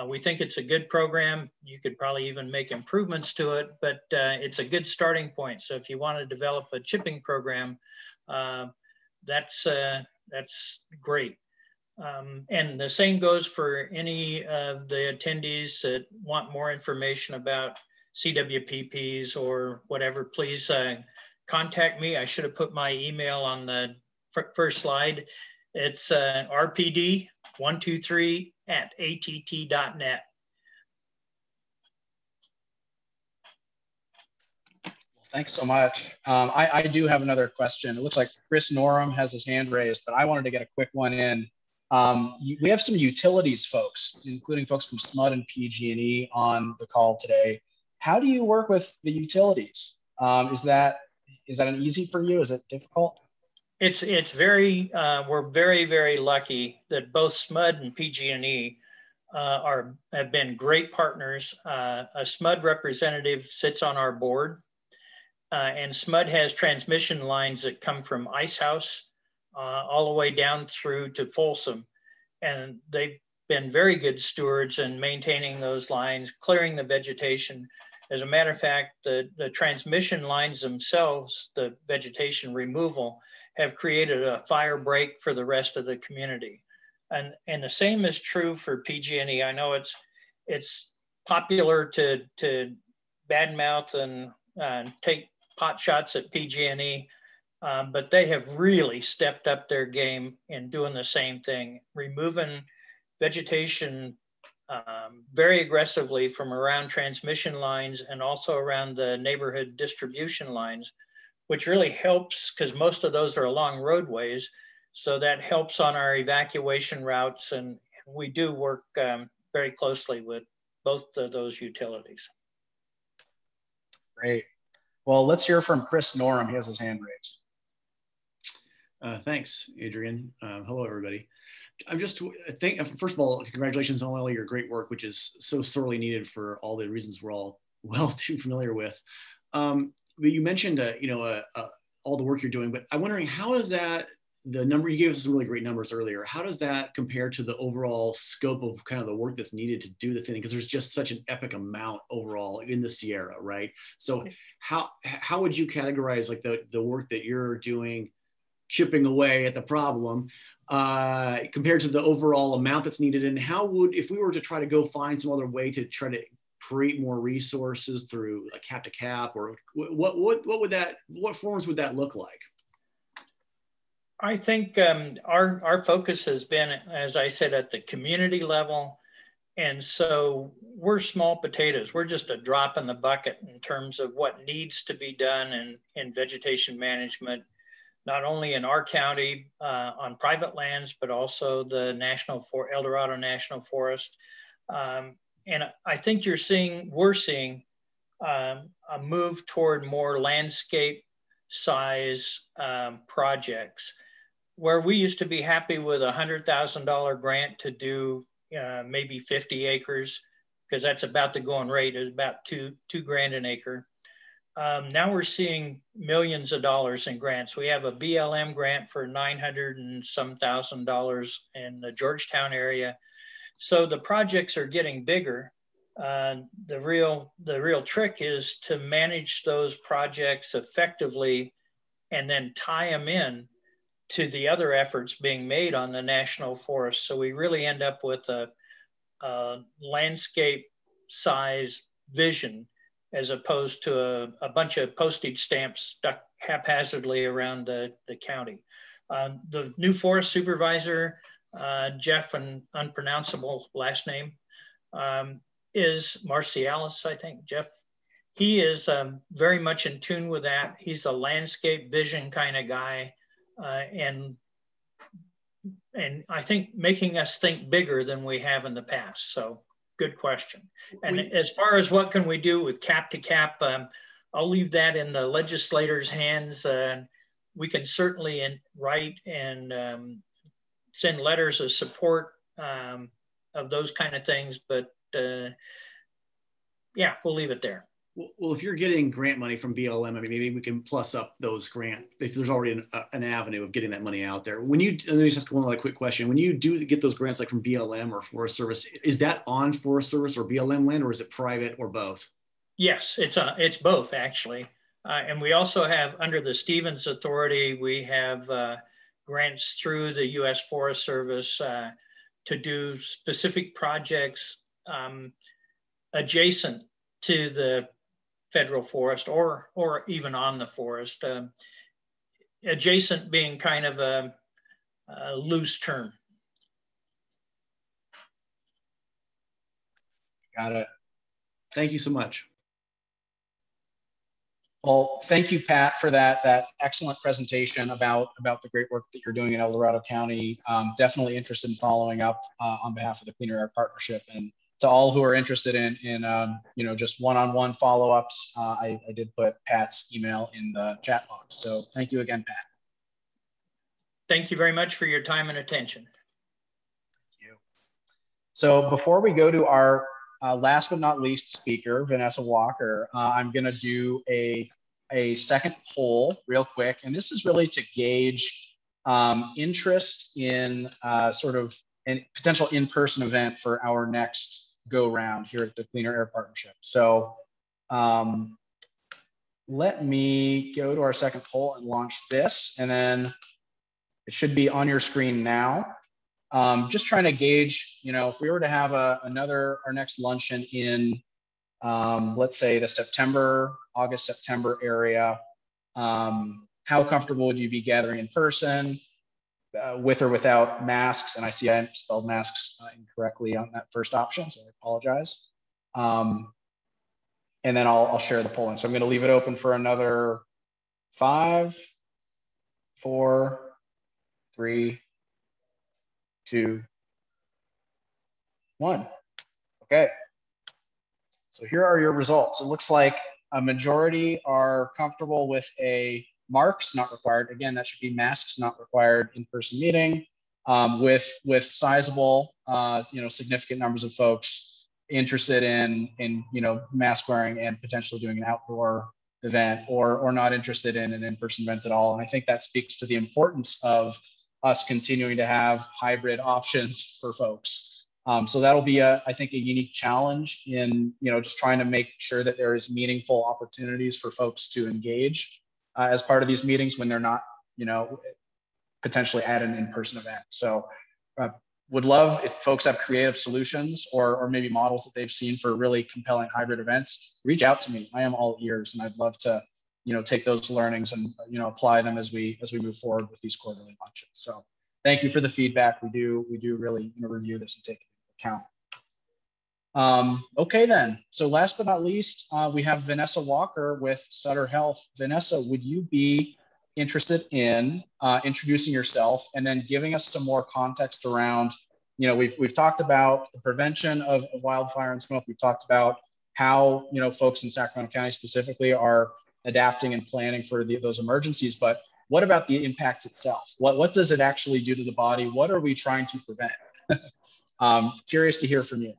Uh, we think it's a good program. You could probably even make improvements to it, but uh, it's a good starting point. So if you want to develop a chipping program, uh, that's, uh, that's great. Um, and the same goes for any of the attendees that want more information about CWPPs or whatever, please uh, contact me. I should have put my email on the first slide. It's uh, rpd123 at att.net. Thanks so much. Um, I, I, do have another question. It looks like Chris Norum has his hand raised, but I wanted to get a quick one in. Um, we have some utilities folks, including folks from SMUD and PG&E on the call today. How do you work with the utilities? Um, is that is that an easy for you? Is it difficult? It's it's very uh, we're very very lucky that both SMUD and PG&E uh, are have been great partners. Uh, a SMUD representative sits on our board, uh, and SMUD has transmission lines that come from Icehouse uh, all the way down through to Folsom, and they've been very good stewards in maintaining those lines, clearing the vegetation, as a matter of fact, the, the transmission lines themselves, the vegetation removal, have created a fire break for the rest of the community. And, and the same is true for PG&E. I know it's, it's popular to, to badmouth and uh, take pot shots at PG&E, um, but they have really stepped up their game in doing the same thing, removing vegetation um, very aggressively from around transmission lines and also around the neighborhood distribution lines, which really helps because most of those are along roadways. So that helps on our evacuation routes. And we do work um, very closely with both of those utilities. Great. Well, let's hear from Chris Norum. He has his hand raised. Uh, thanks, Adrian. Uh, hello, everybody. I'm just I think first of all, congratulations on all your great work, which is so sorely needed for all the reasons we're all well too familiar with. Um, but you mentioned, uh, you know, uh, uh, all the work you're doing, but I'm wondering how does that the number you gave us some really great numbers earlier. How does that compare to the overall scope of kind of the work that's needed to do the thing? Because there's just such an epic amount overall in the Sierra, right? So how how would you categorize like the the work that you're doing, chipping away at the problem, uh, compared to the overall amount that's needed? And how would if we were to try to go find some other way to try to create more resources through a cap to cap or what what what would that what forms would that look like? I think um, our our focus has been, as I said, at the community level, and so we're small potatoes. We're just a drop in the bucket in terms of what needs to be done in in vegetation management, not only in our county uh, on private lands, but also the national for Eldorado National Forest. Um, and I think you're seeing, we're seeing um, a move toward more landscape size um, projects where we used to be happy with a hundred thousand dollar grant to do uh, maybe 50 acres because that's about the going rate is about two two grand an acre um, now we're seeing millions of dollars in grants. We have a blm grant for 900 and some thousand dollars in the georgetown area. So the projects are getting bigger. Uh, the real the real trick is to manage those projects effectively and then tie them in to the other efforts being made on the national forest. So we really end up with a, a landscape size vision as opposed to a, a, bunch of postage stamps stuck haphazardly around the, the county. Uh, the new forest supervisor, uh, Jeff, an unpronounceable last name, um, is Marsolais, I think. Jeff, he is um, very much in tune with that. He's a landscape vision kind of guy uh, and and I think making us think bigger than we have in the past. So good question. And we, as far as what can we do with cap to cap, um, I'll leave that in the legislators' hands. Uh, we can certainly in, write and um, send letters of support um, of those kind of things, but uh, yeah, we'll leave it there. Well, if you're getting grant money from BLM, I mean, maybe we can plus up those grant if there's already an, uh, an avenue of getting that money out there. When you, let me just ask one other quick question. When you do get those grants, like from BLM or Forest Service, is that on Forest Service or BLM land, or is it private or both? Yes, it's uh, it's both actually, uh, and we also have under the Stevens Authority, we have uh, grants through the U.S. Forest Service uh, to do specific projects um, adjacent to the federal forest or or even on the forest. Uh, adjacent being kind of a, a loose term. Got it. Thank you so much. Well, thank you, Pat, for that that excellent presentation about about the great work that you're doing in El Dorado County. Um, definitely interested in following up uh, on behalf of the Cleaner Air Partnership and to all who are interested in, in um, you know, just one-on-one follow-ups, uh, I, I did put Pat's email in the chat box. So thank you again, Pat. Thank you very much for your time and attention. Thank you. So before we go to our uh, last but not least speaker, Vanessa Walker, uh, I'm gonna do a, a second poll real quick. And this is really to gauge um, interest in uh, sort of a potential in-person event for our next go round here at the Cleaner Air Partnership. So um, let me go to our second poll and launch this. And then it should be on your screen now. Um, just trying to gauge, you know, if we were to have a, another, our next luncheon in, um, let's say the September, August, September area, um, how comfortable would you be gathering in person? Uh, with or without masks. And I see I spelled masks uh, incorrectly on that first option, so I apologize. Um, and then I'll, I'll share the polling. So I'm going to leave it open for another five, four, three, two, one. Okay. So here are your results. It looks like a majority are comfortable with a marks not required. Again, that should be masks not required in-person meeting um, with with sizable, uh, you know, significant numbers of folks interested in in you know mask wearing and potentially doing an outdoor event or or not interested in an in-person event at all. And I think that speaks to the importance of us continuing to have hybrid options for folks. Um, so that'll be a, I think, a unique challenge in, you know, just trying to make sure that there is meaningful opportunities for folks to engage uh, as part of these meetings when they're not, you know, potentially at an in-person event. So uh, would love if folks have creative solutions or, or maybe models that they've seen for really compelling hybrid events, reach out to me. I am all ears and I'd love to, you know, take those learnings and, you know, apply them as we, as we move forward with these quarterly lunches. So thank you for the feedback. We do, we do really you know, review this and take account. Um, okay then, so last but not least, uh, we have Vanessa Walker with Sutter Health. Vanessa, would you be interested in uh, introducing yourself and then giving us some more context around, you know, we've, we've talked about the prevention of, of wildfire and smoke. We've talked about how, you know, folks in Sacramento County specifically are adapting and planning for the, those emergencies, but what about the impacts itself? What, what does it actually do to the body? What are we trying to prevent? Um, curious to hear from you.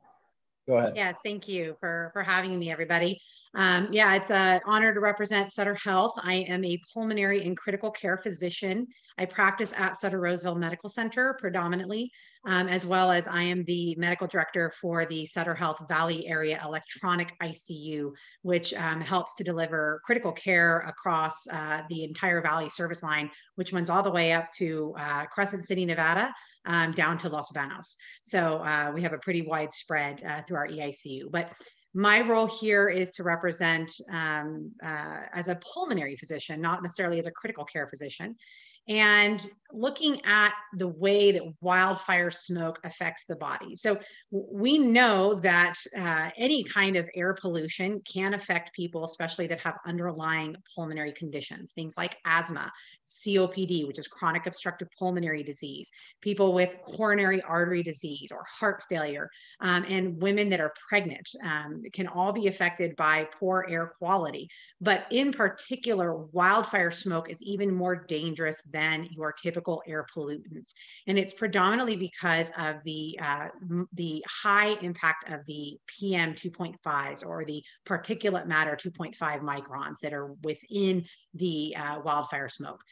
Go ahead. Yes, thank you for, for having me, everybody. Um, yeah, it's an honor to represent Sutter Health. I am a pulmonary and critical care physician. I practice at Sutter Roseville Medical Center predominantly, um, as well as I am the medical director for the Sutter Health Valley Area Electronic ICU, which um, helps to deliver critical care across uh, the entire Valley service line, which runs all the way up to uh, Crescent City, Nevada, um, down to Los Banos. So uh, we have a pretty widespread uh, through our EICU. But my role here is to represent um, uh, as a pulmonary physician, not necessarily as a critical care physician and looking at the way that wildfire smoke affects the body. So we know that uh, any kind of air pollution can affect people, especially that have underlying pulmonary conditions, things like asthma, COPD, which is chronic obstructive pulmonary disease, people with coronary artery disease or heart failure, um, and women that are pregnant um, can all be affected by poor air quality. But in particular, wildfire smoke is even more dangerous than your typical air pollutants. And it's predominantly because of the, uh, the high impact of the PM 2.5s or the particulate matter 2.5 microns that are within the uh, wildfire smoke,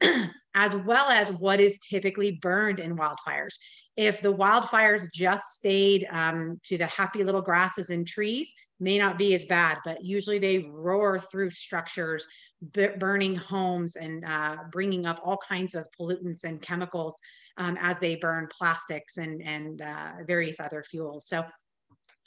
as well as what is typically burned in wildfires. If the wildfires just stayed um, to the happy little grasses and trees, may not be as bad, but usually they roar through structures, burning homes and uh, bringing up all kinds of pollutants and chemicals um, as they burn plastics and, and uh, various other fuels. So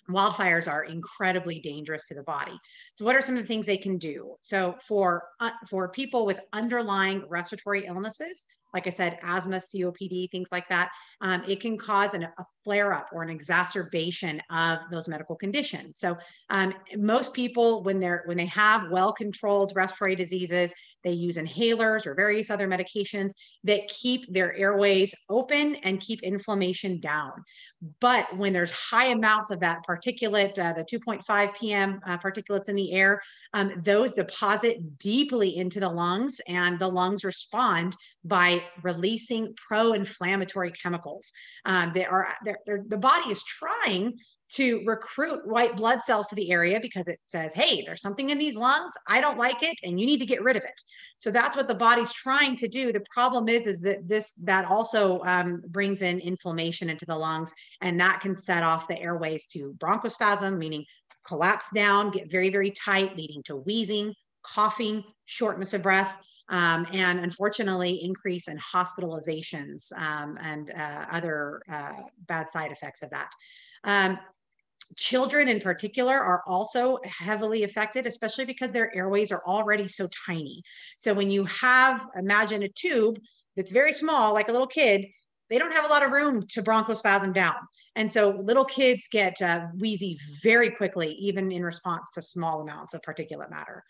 wildfires are incredibly dangerous to the body. So what are some of the things they can do? So for, uh, for people with underlying respiratory illnesses, like I said, asthma, COPD, things like that, um, it can cause an, a flare up or an exacerbation of those medical conditions. So um, most people, when they're when they have well controlled respiratory diseases, they use inhalers or various other medications that keep their airways open and keep inflammation down. But when there's high amounts of that particulate, uh, the 2.5 PM uh, particulates in the air, um, those deposit deeply into the lungs and the lungs respond by releasing pro-inflammatory chemicals. Um, they are, they're, they're, the body is trying to recruit white blood cells to the area because it says, hey, there's something in these lungs. I don't like it, and you need to get rid of it. So that's what the body's trying to do. The problem is, is that this that also um, brings in inflammation into the lungs, and that can set off the airways to bronchospasm, meaning collapse down, get very, very tight, leading to wheezing, coughing, shortness of breath. Um, and unfortunately increase in hospitalizations um, and uh, other uh, bad side effects of that. Um, children in particular are also heavily affected, especially because their airways are already so tiny. So when you have, imagine a tube that's very small, like a little kid, they don't have a lot of room to bronchospasm down. And so little kids get uh, wheezy very quickly, even in response to small amounts of particulate matter.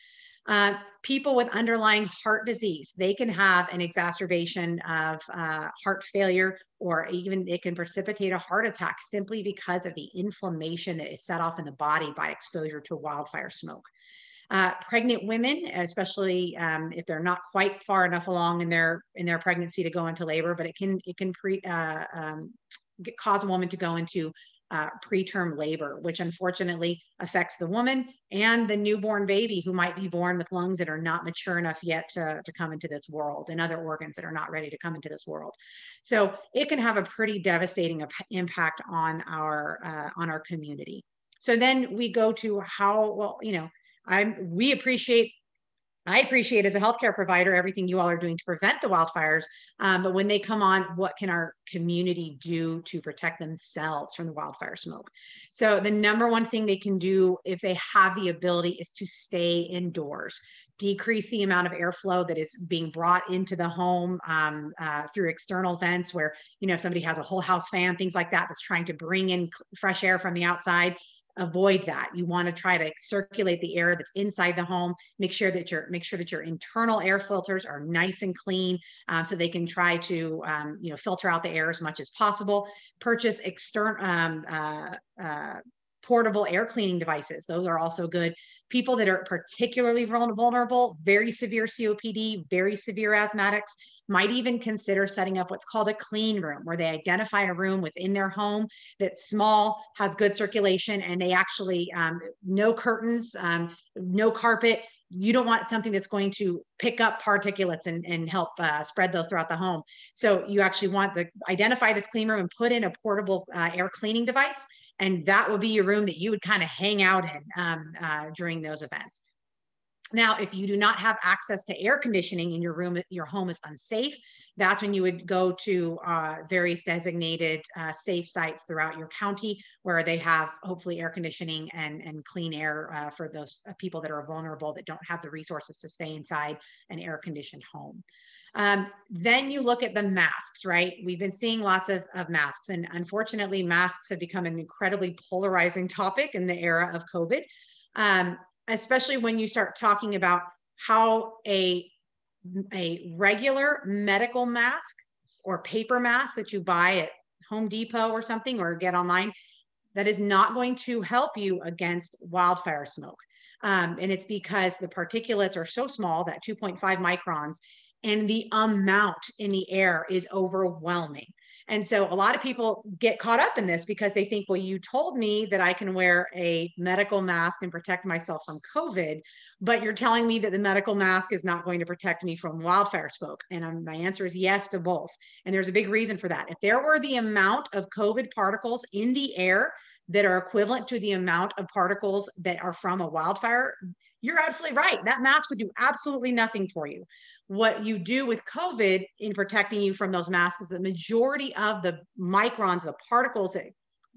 Uh, people with underlying heart disease, they can have an exacerbation of uh, heart failure, or even it can precipitate a heart attack simply because of the inflammation that is set off in the body by exposure to wildfire smoke. Uh, pregnant women, especially um, if they're not quite far enough along in their in their pregnancy to go into labor, but it can it can pre, uh, um, cause a woman to go into uh, preterm labor, which unfortunately affects the woman and the newborn baby who might be born with lungs that are not mature enough yet to, to come into this world and other organs that are not ready to come into this world. So it can have a pretty devastating impact on our uh, on our community. So then we go to how well, you know, I'm we appreciate I appreciate as a healthcare provider everything you all are doing to prevent the wildfires. Um, but when they come on, what can our community do to protect themselves from the wildfire smoke? So the number one thing they can do if they have the ability is to stay indoors, decrease the amount of airflow that is being brought into the home um, uh, through external vents, where you know somebody has a whole house fan, things like that, that's trying to bring in fresh air from the outside avoid that. You want to try to circulate the air that's inside the home. Make sure that your make sure that your internal air filters are nice and clean um, so they can try to um, you know filter out the air as much as possible. Purchase external um, uh, uh, portable air cleaning devices. Those are also good people that are particularly vulnerable, very severe COPD, very severe asthmatics, might even consider setting up what's called a clean room, where they identify a room within their home that's small, has good circulation, and they actually, um, no curtains, um, no carpet. You don't want something that's going to pick up particulates and, and help uh, spread those throughout the home. So you actually want to identify this clean room and put in a portable uh, air cleaning device and that would be your room that you would kind of hang out in um, uh, during those events. Now, if you do not have access to air conditioning in your room, your home is unsafe, that's when you would go to uh, various designated uh, safe sites throughout your county where they have hopefully air conditioning and, and clean air uh, for those uh, people that are vulnerable that don't have the resources to stay inside an air conditioned home. Um, then you look at the masks, right? We've been seeing lots of, of masks, and unfortunately, masks have become an incredibly polarizing topic in the era of COVID, um, especially when you start talking about how a, a regular medical mask or paper mask that you buy at Home Depot or something or get online that is not going to help you against wildfire smoke. Um, and it's because the particulates are so small that 2.5 microns and the amount in the air is overwhelming. And so a lot of people get caught up in this because they think, well, you told me that I can wear a medical mask and protect myself from COVID, but you're telling me that the medical mask is not going to protect me from wildfire smoke. And um, my answer is yes to both. And there's a big reason for that. If there were the amount of COVID particles in the air that are equivalent to the amount of particles that are from a wildfire, you're absolutely right. That mask would do absolutely nothing for you. What you do with COVID in protecting you from those masks is the majority of the microns, the particles that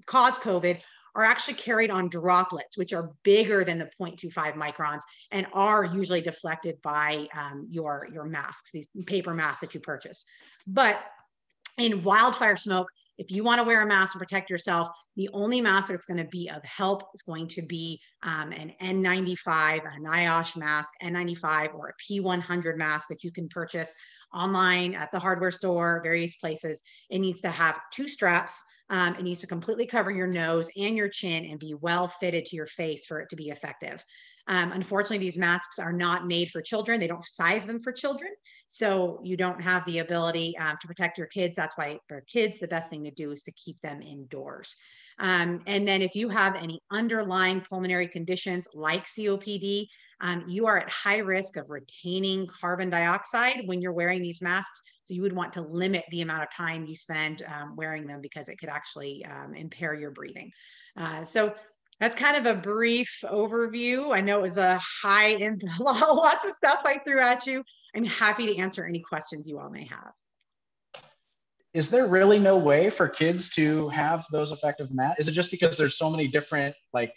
cause COVID, are actually carried on droplets, which are bigger than the 0.25 microns and are usually deflected by um, your, your masks, these paper masks that you purchase. But in wildfire smoke, if you want to wear a mask and protect yourself, the only mask that's going to be of help is going to be um, an N95, a NIOSH mask, N95, or a P100 mask that you can purchase online at the hardware store, various places. It needs to have two straps. Um, it needs to completely cover your nose and your chin and be well fitted to your face for it to be effective. Um, unfortunately, these masks are not made for children. They don't size them for children. So you don't have the ability um, to protect your kids. That's why for kids, the best thing to do is to keep them indoors. Um, and then if you have any underlying pulmonary conditions like COPD, um, you are at high risk of retaining carbon dioxide when you're wearing these masks. So you would want to limit the amount of time you spend um, wearing them because it could actually um, impair your breathing. Uh, so that's kind of a brief overview. I know it was a high and lots of stuff I threw at you. I'm happy to answer any questions you all may have. Is there really no way for kids to have those effective masks? Is it just because there's so many different like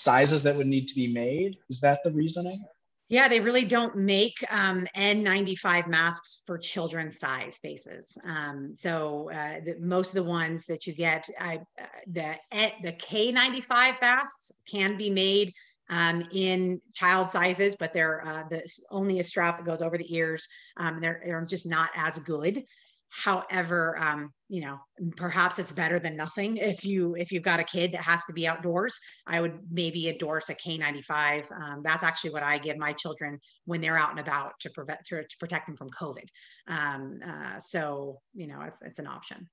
sizes that would need to be made? Is that the reasoning? Yeah, they really don't make um, N95 masks for children's size faces. Um, so uh, the, most of the ones that you get, I, uh, the the K95 masks can be made um, in child sizes, but they're uh, the, only a strap that goes over the ears. Um, they're, they're just not as good. However, um, you know, perhaps it's better than nothing. If you if you've got a kid that has to be outdoors, I would maybe endorse a K95. Um, that's actually what I give my children when they're out and about to prevent to, to protect them from COVID. Um, uh, so you know, it's it's an option.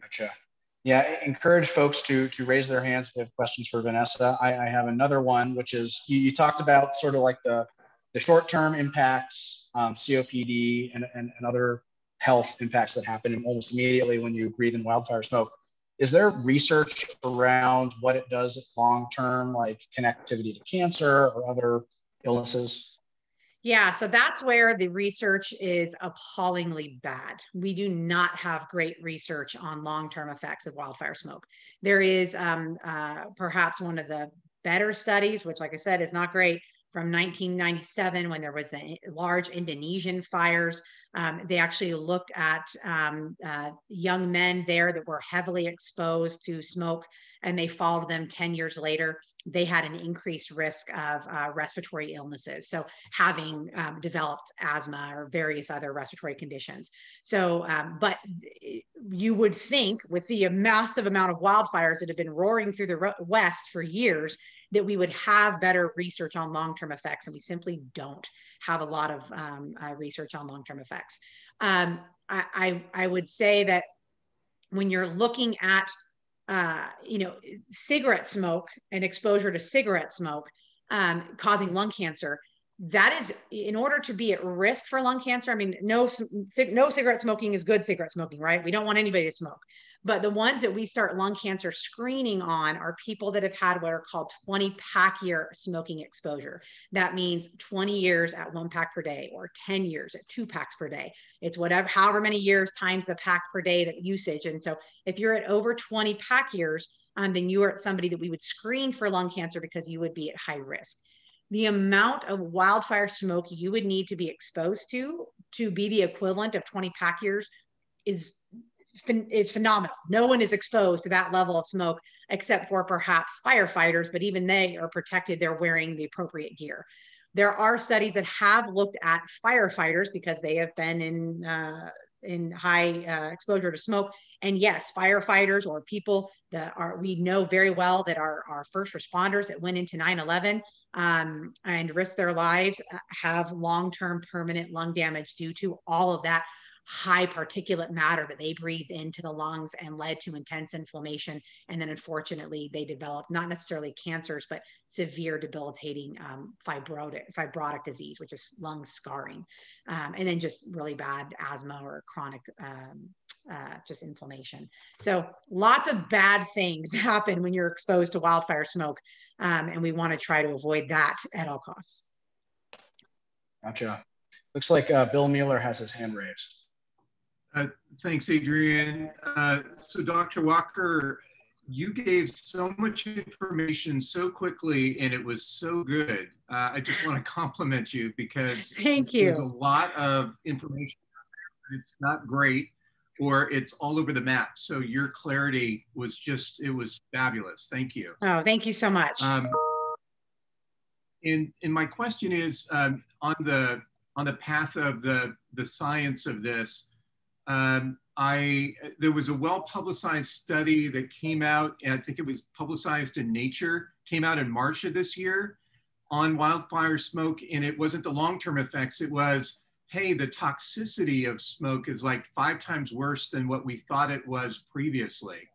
Gotcha. Yeah, encourage folks to to raise their hands if they have questions for Vanessa. I, I have another one, which is you, you talked about sort of like the the short term impacts um, COPD, and, and, and other health impacts that happen almost immediately when you breathe in wildfire smoke. Is there research around what it does long term, like connectivity to cancer or other illnesses? Yeah, so that's where the research is appallingly bad. We do not have great research on long term effects of wildfire smoke. There is um, uh, perhaps one of the better studies, which, like I said, is not great, from 1997 when there was the large Indonesian fires. Um, they actually looked at um, uh, young men there that were heavily exposed to smoke and they followed them 10 years later. They had an increased risk of uh, respiratory illnesses. So having um, developed asthma or various other respiratory conditions. So, um, but you would think with the massive amount of wildfires that have been roaring through the West for years, that we would have better research on long-term effects and we simply don't have a lot of um, uh, research on long-term effects. Um, I, I, I, would say that when you're looking at uh, you know cigarette smoke and exposure to cigarette smoke um, causing lung cancer that is in order to be at risk for lung cancer i mean no no cigarette smoking is good cigarette smoking right? We don't want anybody to smoke but the ones that we start lung cancer screening on are people that have had what are called 20 pack year smoking exposure. That means 20 years at one pack per day or 10 years at two packs per day. It's whatever, however many years times the pack per day that usage. And so if you're at over 20 pack years, um, then you are somebody that we would screen for lung cancer because you would be at high risk. The amount of wildfire smoke you would need to be exposed to to be the equivalent of 20 pack years is is phenomenal. No one is exposed to that level of smoke except for perhaps firefighters, but even they are protected. They're wearing the appropriate gear. There are studies that have looked at firefighters because they have been in uh, in high uh, exposure to smoke. And yes, firefighters or people that are we know very well that are our first responders that went into 9/11 um, and risked their lives uh, have long-term permanent lung damage due to all of that high particulate matter that they breathed into the lungs and led to intense inflammation. And then unfortunately, they developed not necessarily cancers, but severe debilitating um, fibrotic, fibrotic disease, which is lung scarring. Um, and then just really bad asthma or chronic um, uh, just inflammation. So lots of bad things happen when you're exposed to wildfire smoke. Um, and we want to try to avoid that at all costs. Gotcha. Looks like uh, Bill Mueller has his hand raised. Uh, thanks, Adrian. Uh, so, Dr. Walker, you gave so much information so quickly and it was so good. Uh, I just want to compliment you because Thank you. there's a lot of information. Out there, it's not great or it's all over the map. So your clarity was just, it was fabulous. Thank you. Oh, thank you so much. Um, and, and my question is um, on the on the path of the, the science of this, um, I there was a well publicized study that came out, and I think it was publicized in Nature, came out in March of this year on wildfire smoke, and it wasn't the long term effects. It was, hey, the toxicity of smoke is like five times worse than what we thought it was previously.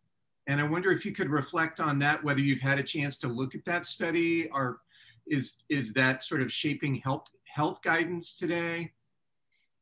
And I wonder if you could reflect on that, whether you've had a chance to look at that study, or is is that sort of shaping health health guidance today?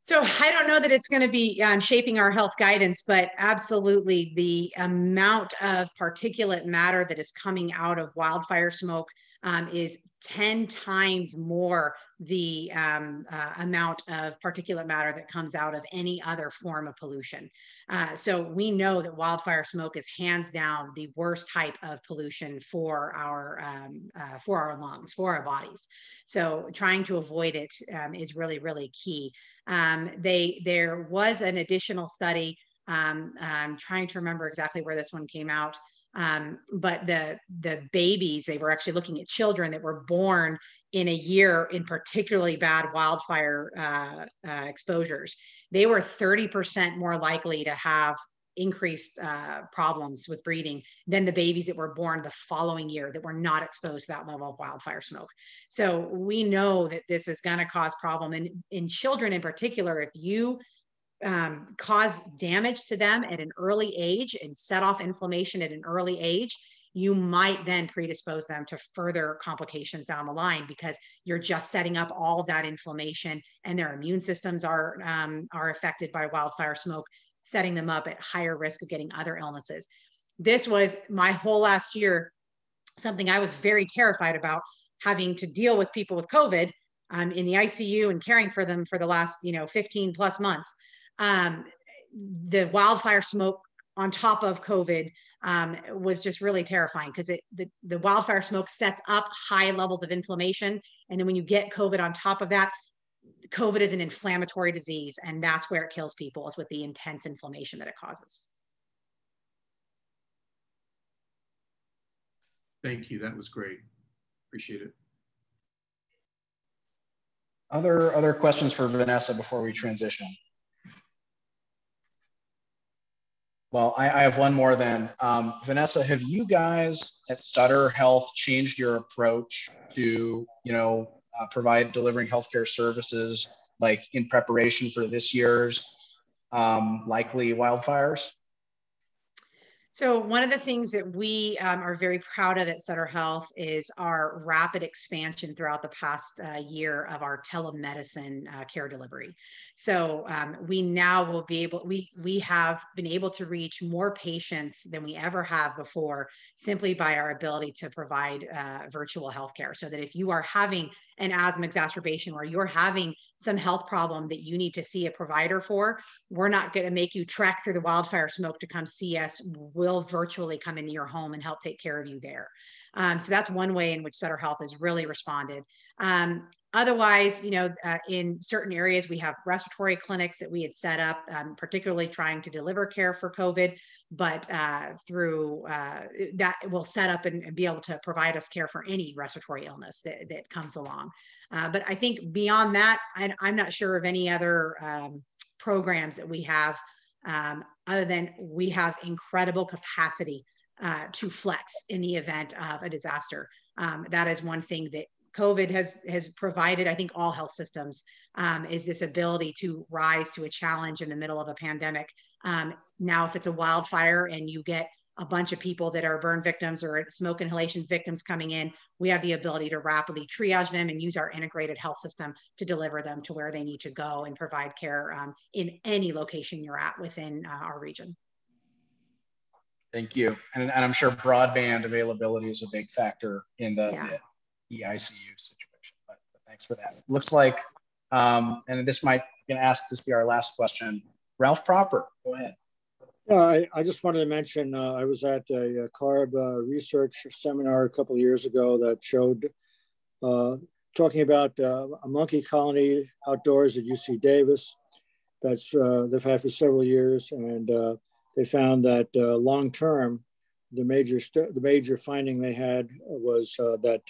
So I don't know that it's going to be um, shaping our health guidance, but absolutely the amount of particulate matter that is coming out of wildfire smoke um, is 10 times more the um, uh, amount of particulate matter that comes out of any other form of pollution. Uh, so we know that wildfire smoke is hands down the worst type of pollution for our um, uh, for our lungs, for our bodies. So trying to avoid it um, is really really key. Um, they there was an additional study. Um, I'm trying to remember exactly where this one came out. Um, but the the babies they were actually looking at children that were born in a year in particularly bad wildfire uh, uh, exposures they were 30% more likely to have increased uh, problems with breathing than the babies that were born the following year that were not exposed to that level of wildfire smoke. So we know that this is going to cause problem, and in children in particular, if you um, cause damage to them at an early age and set off inflammation at an early age, you might then predispose them to further complications down the line because you're just setting up all that inflammation and their immune systems are um, are affected by wildfire smoke, setting them up at higher risk of getting other illnesses. This was my whole last year, something I was very terrified about having to deal with people with COVID um, in the ICU and caring for them for the last you know 15 plus months um, the wildfire smoke on top of COVID um, was just really terrifying because it the, the wildfire smoke sets up high levels of inflammation. And then when you get COVID on top of that, COVID is an inflammatory disease, and that's where it kills people is with the intense inflammation that it causes. Thank you. That was great. Appreciate it. Other other questions for Vanessa before we transition? Well, I, I, have one more then. Um, Vanessa, have you guys at Sutter Health changed your approach to, you know, uh, provide delivering healthcare services like in preparation for this year's um, likely wildfires? So one of the things that we um, are very proud of at Sutter Health is our rapid expansion throughout the past uh, year of our telemedicine uh, care delivery. So um, we now will be able, we, we have been able to reach more patients than we ever have before simply by our ability to provide uh, virtual healthcare. So that if you are having an asthma exacerbation or you're having some health problem that you need to see a provider for, we're not going to make you trek through the wildfire smoke to come see us. We'll virtually come into your home and help take care of you there. Um, so that's one way in which Sutter Health has really responded. Um, otherwise, you know, uh, in certain areas, we have respiratory clinics that we had set up, um, particularly trying to deliver care for COVID, but uh, through uh, that will set up and, and, be able to provide us care for any respiratory illness that, that comes along. Uh, but I think beyond that, I, am not sure of any other um, programs that we have um, other than we have incredible capacity uh, to flex in the event of a disaster. Um, that is one thing that COVID has has provided, I think, all health systems um, is this ability to rise to a challenge in the middle of a pandemic. Um, now, if it's a wildfire and you get a bunch of people that are burn victims or smoke inhalation victims coming in, we have the ability to rapidly triage them and use our integrated health system to deliver them to where they need to go and provide care um, in any location you're at within uh, our region. Thank you. And, and, I'm sure broadband availability is a big factor in the, yeah. the EICU situation, but, but, thanks for that. Looks like, um, and this might, going to ask this be our last question. Ralph Propper, go ahead. Yeah, I, I just wanted to mention uh, I was at a, a CARB uh, research seminar a couple of years ago that showed uh, talking about uh, a monkey colony outdoors at UC Davis that's uh, they've had for several years, and uh, they found that long term, the major the major finding they had was that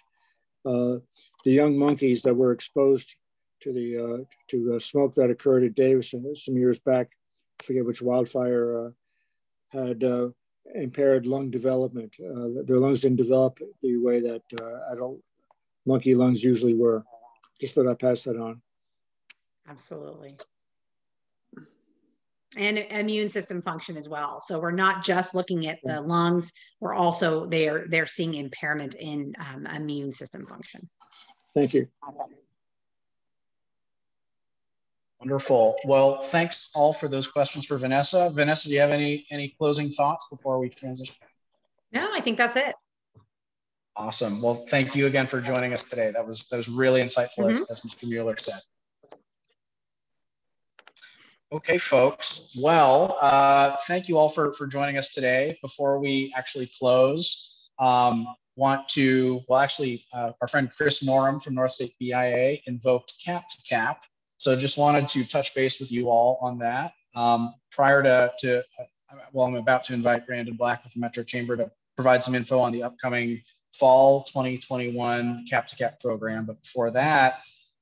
the young monkeys that were exposed to the to smoke that occurred at Davis some years back, I forget which wildfire had uh, impaired lung development. Uh, their lungs didn't develop the way that uh, adult monkey lungs usually were. Just thought I'd pass that on. Absolutely. And immune system function as well. So we're not just looking at the lungs. We're also they're they're seeing impairment in um, immune system function. Thank you. Wonderful. Well, thanks all for those questions for Vanessa. Vanessa, do you have any any closing thoughts before we transition? No, I think that's it. Awesome. Well, thank you again for joining us today. That was that was really insightful, mm -hmm. as, as Mr. Mueller said. Okay, folks. Well, uh, thank you all for, for joining us today. Before we actually close, um, want to, well, actually, uh, our friend Chris Norum from North State BIA invoked cap to cap. So just wanted to touch base with you all on that. Um, prior to, to uh, well, I'm about to invite Brandon Black with the Metro Chamber to provide some info on the upcoming fall 2021 cap to cap program. But before that,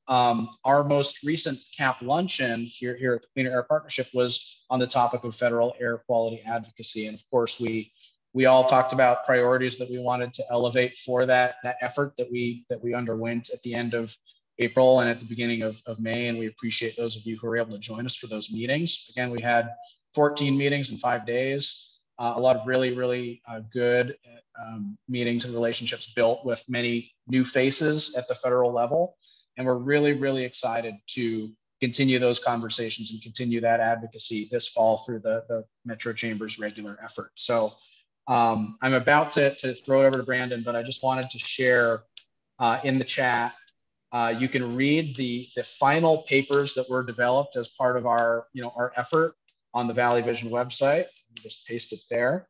um, our most recent CAP luncheon here, here at the Cleaner Air Partnership was on the topic of federal air quality advocacy. And of course, we we all talked about priorities that we wanted to elevate for that, that effort that we that we underwent at the end of April and at the beginning of, of May. And we appreciate those of you who were able to join us for those meetings. Again, we had 14 meetings in five days, uh, a lot of really, really uh, good um, meetings and relationships built with many new faces at the federal level. And we're really, really excited to continue those conversations and continue that advocacy this fall through the, the Metro Chamber's regular effort. So um, I'm about to, to throw it over to Brandon, but I just wanted to share uh, in the chat. Uh, you can read the, the final papers that were developed as part of our, you know, our effort on the Valley Vision website. Just paste it there.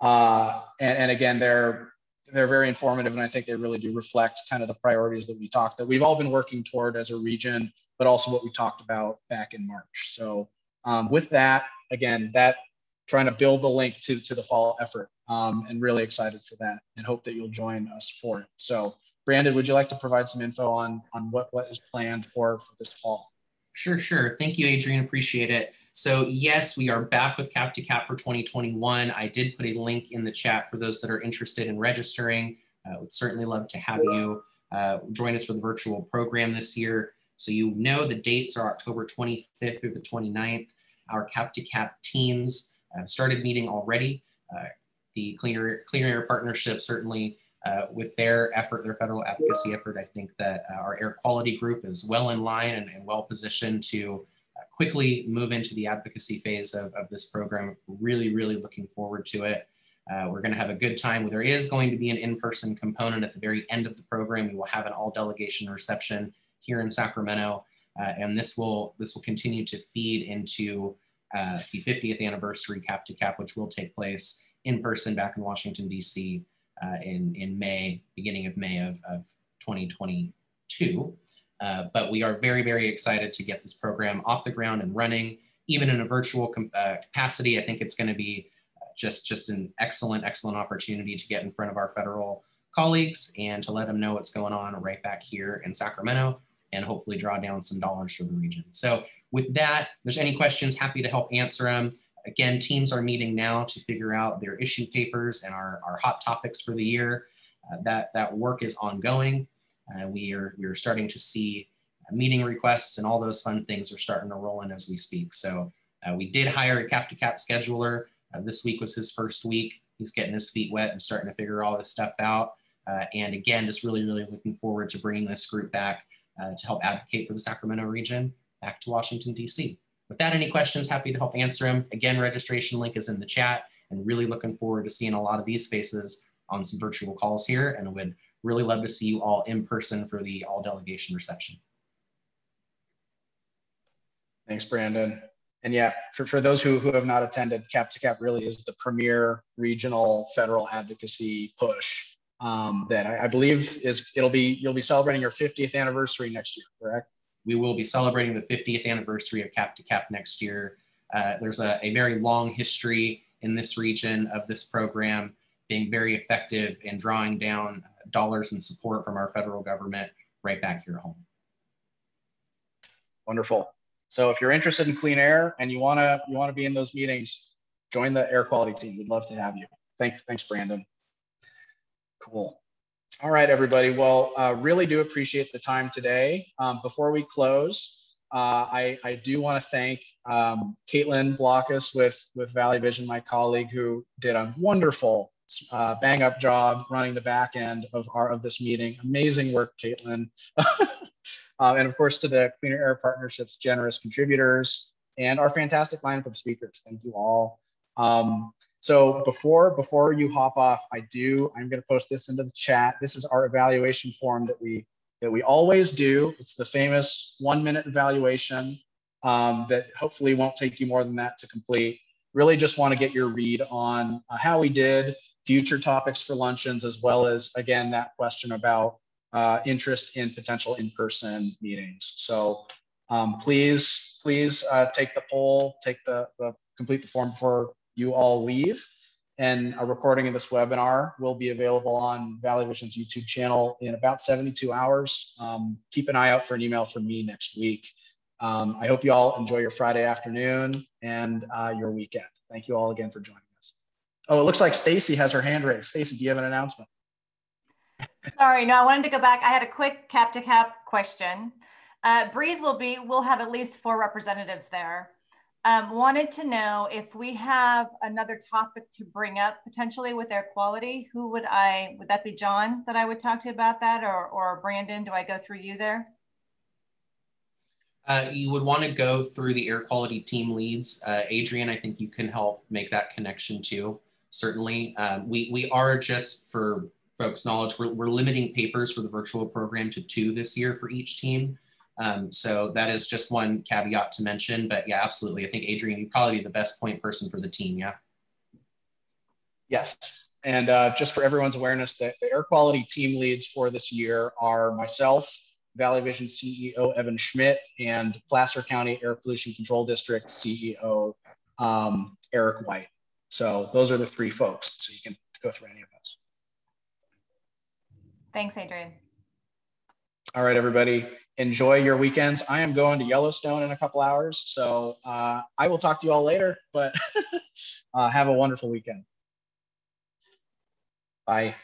Uh, and, and again, they're they're very informative and I think they really do reflect kind of the priorities that we talked that we've all been working toward as a region, but also what we talked about back in March. So um, with that, again, that trying to build the link to, to the fall effort um, and really excited for that and hope that you'll join us for it. So Brandon, would you like to provide some info on, on what, what is planned for, for this fall? Sure, sure. Thank you, Adrian. Appreciate it. So yes, we are back with Cap to Cap for 2021. I did put a link in the chat for those that are interested in registering. Uh, would certainly love to have you uh, join us for the virtual program this year. So you know the dates are October 25th through the 29th. Our Cap to Cap teams have started meeting already. Uh, the Cleaner, Cleaner Air Partnership certainly uh, with their effort, their federal advocacy effort, I think that uh, our air quality group is well in line and, and well positioned to uh, quickly move into the advocacy phase of, of this program. Really, really looking forward to it. Uh, we're going to have a good time. There is going to be an in-person component at the very end of the program. We will have an all delegation reception here in Sacramento, uh, and this will this will continue to feed into uh, the 50th anniversary Cap to Cap, which will take place in person back in Washington D.C uh, in, in May, beginning of May of, of 2022. Uh, but we are very, very excited to get this program off the ground and running, even in a virtual uh, capacity. I think it's going to be just, just an excellent, excellent opportunity to get in front of our federal colleagues and to let them know what's going on right back here in Sacramento and hopefully draw down some dollars for the region. So with that, there's any questions, happy to help answer them. Again, teams are meeting now to figure out their issue papers and our, our hot topics for the year. Uh, that, that work is ongoing. Uh, we, are, we are starting to see uh, meeting requests and all those fun things are starting to roll in as we speak. So uh, we did hire a cap to cap scheduler. Uh, this week was his first week. He's getting his feet wet and starting to figure all this stuff out. And again, just really, really looking forward to bringing this group back to help advocate for the Sacramento region back to Washington, D.C. With that, any questions, happy to help answer them. Again, registration link is in the chat and really looking forward to seeing a lot of these faces on some virtual calls here and would really love to see you all in person for the all delegation reception. Thanks, Brandon. And yeah, for, for those who, who have not attended, Cap to Cap really is the premier regional federal advocacy push um, that I, I, believe is it'll be you'll be celebrating your 50th anniversary next year, correct? We will be celebrating the 50th anniversary of Cap to Cap next year. Uh, there's a, a, very long history in this region of this program being very effective in drawing down dollars and support from our federal government right back here at home. Wonderful. So if you're interested in clean air and you want to you want to be in those meetings, join the air quality team. We'd love to have you. Thanks, thanks, Brandon. Cool. All right, everybody. Well, uh, really do appreciate the time today. Um, before we close, uh, I, I, do want to thank um, Caitlin Blockus with, with Valley Vision, my colleague, who did a wonderful uh, bang up job running the back end of our of this meeting. Amazing work, Caitlin. um, and of course, to the Cleaner Air Partnership's generous contributors and our fantastic lineup of speakers. Thank you all. Um, So before before you hop off, I do, I'm gonna post this into the chat. This is our evaluation form that we that we always do. It's the famous one minute evaluation um, that hopefully won't take you more than that to complete. Really just wanna get your read on uh, how we did, future topics for luncheons, as well as again, that question about uh, interest in potential in-person meetings. So um, please, please uh, take the poll, take the, the, complete the form before you all leave. And a recording of this webinar will be available on Valley Vision's YouTube channel in about 72 hours. Um, keep an eye out for an email from me next week. Um, I hope you all enjoy your Friday afternoon and uh, your weekend. Thank you all again for joining us. Oh, it looks like Stacy has her hand raised. Stacy, do you have an announcement? Sorry, no, I wanted to go back. I had a quick cap to cap question. Uh, Breathe will be, we'll have at least four representatives there. Um, wanted to know if we have another topic to bring up potentially with air quality, who would I, would that be John that I would talk to about that or, or Brandon, do I go through you there? Uh, you would want to go through the air quality team leads. Uh, Adrian, I think you can help make that connection too. Certainly, um, we we are just for folks' knowledge, we're, we're limiting papers for the virtual program to two this year for each team. Um, so that is just one caveat to mention. But yeah, absolutely. I think Adrian, you'd probably be the best point person for the team. Yeah. Yes. And uh, just for everyone's awareness, the, the air quality team leads for this year are myself, Valley Vision CEO Evan Schmidt, and Placer County Air Pollution Control District CEO um, Eric White. So those are the three folks. So you can go through any of those. Thanks, Adrian. All right, everybody enjoy your weekends. I am going to Yellowstone in a couple hours, so uh, I will talk to you all later, but uh, have a wonderful weekend. Bye.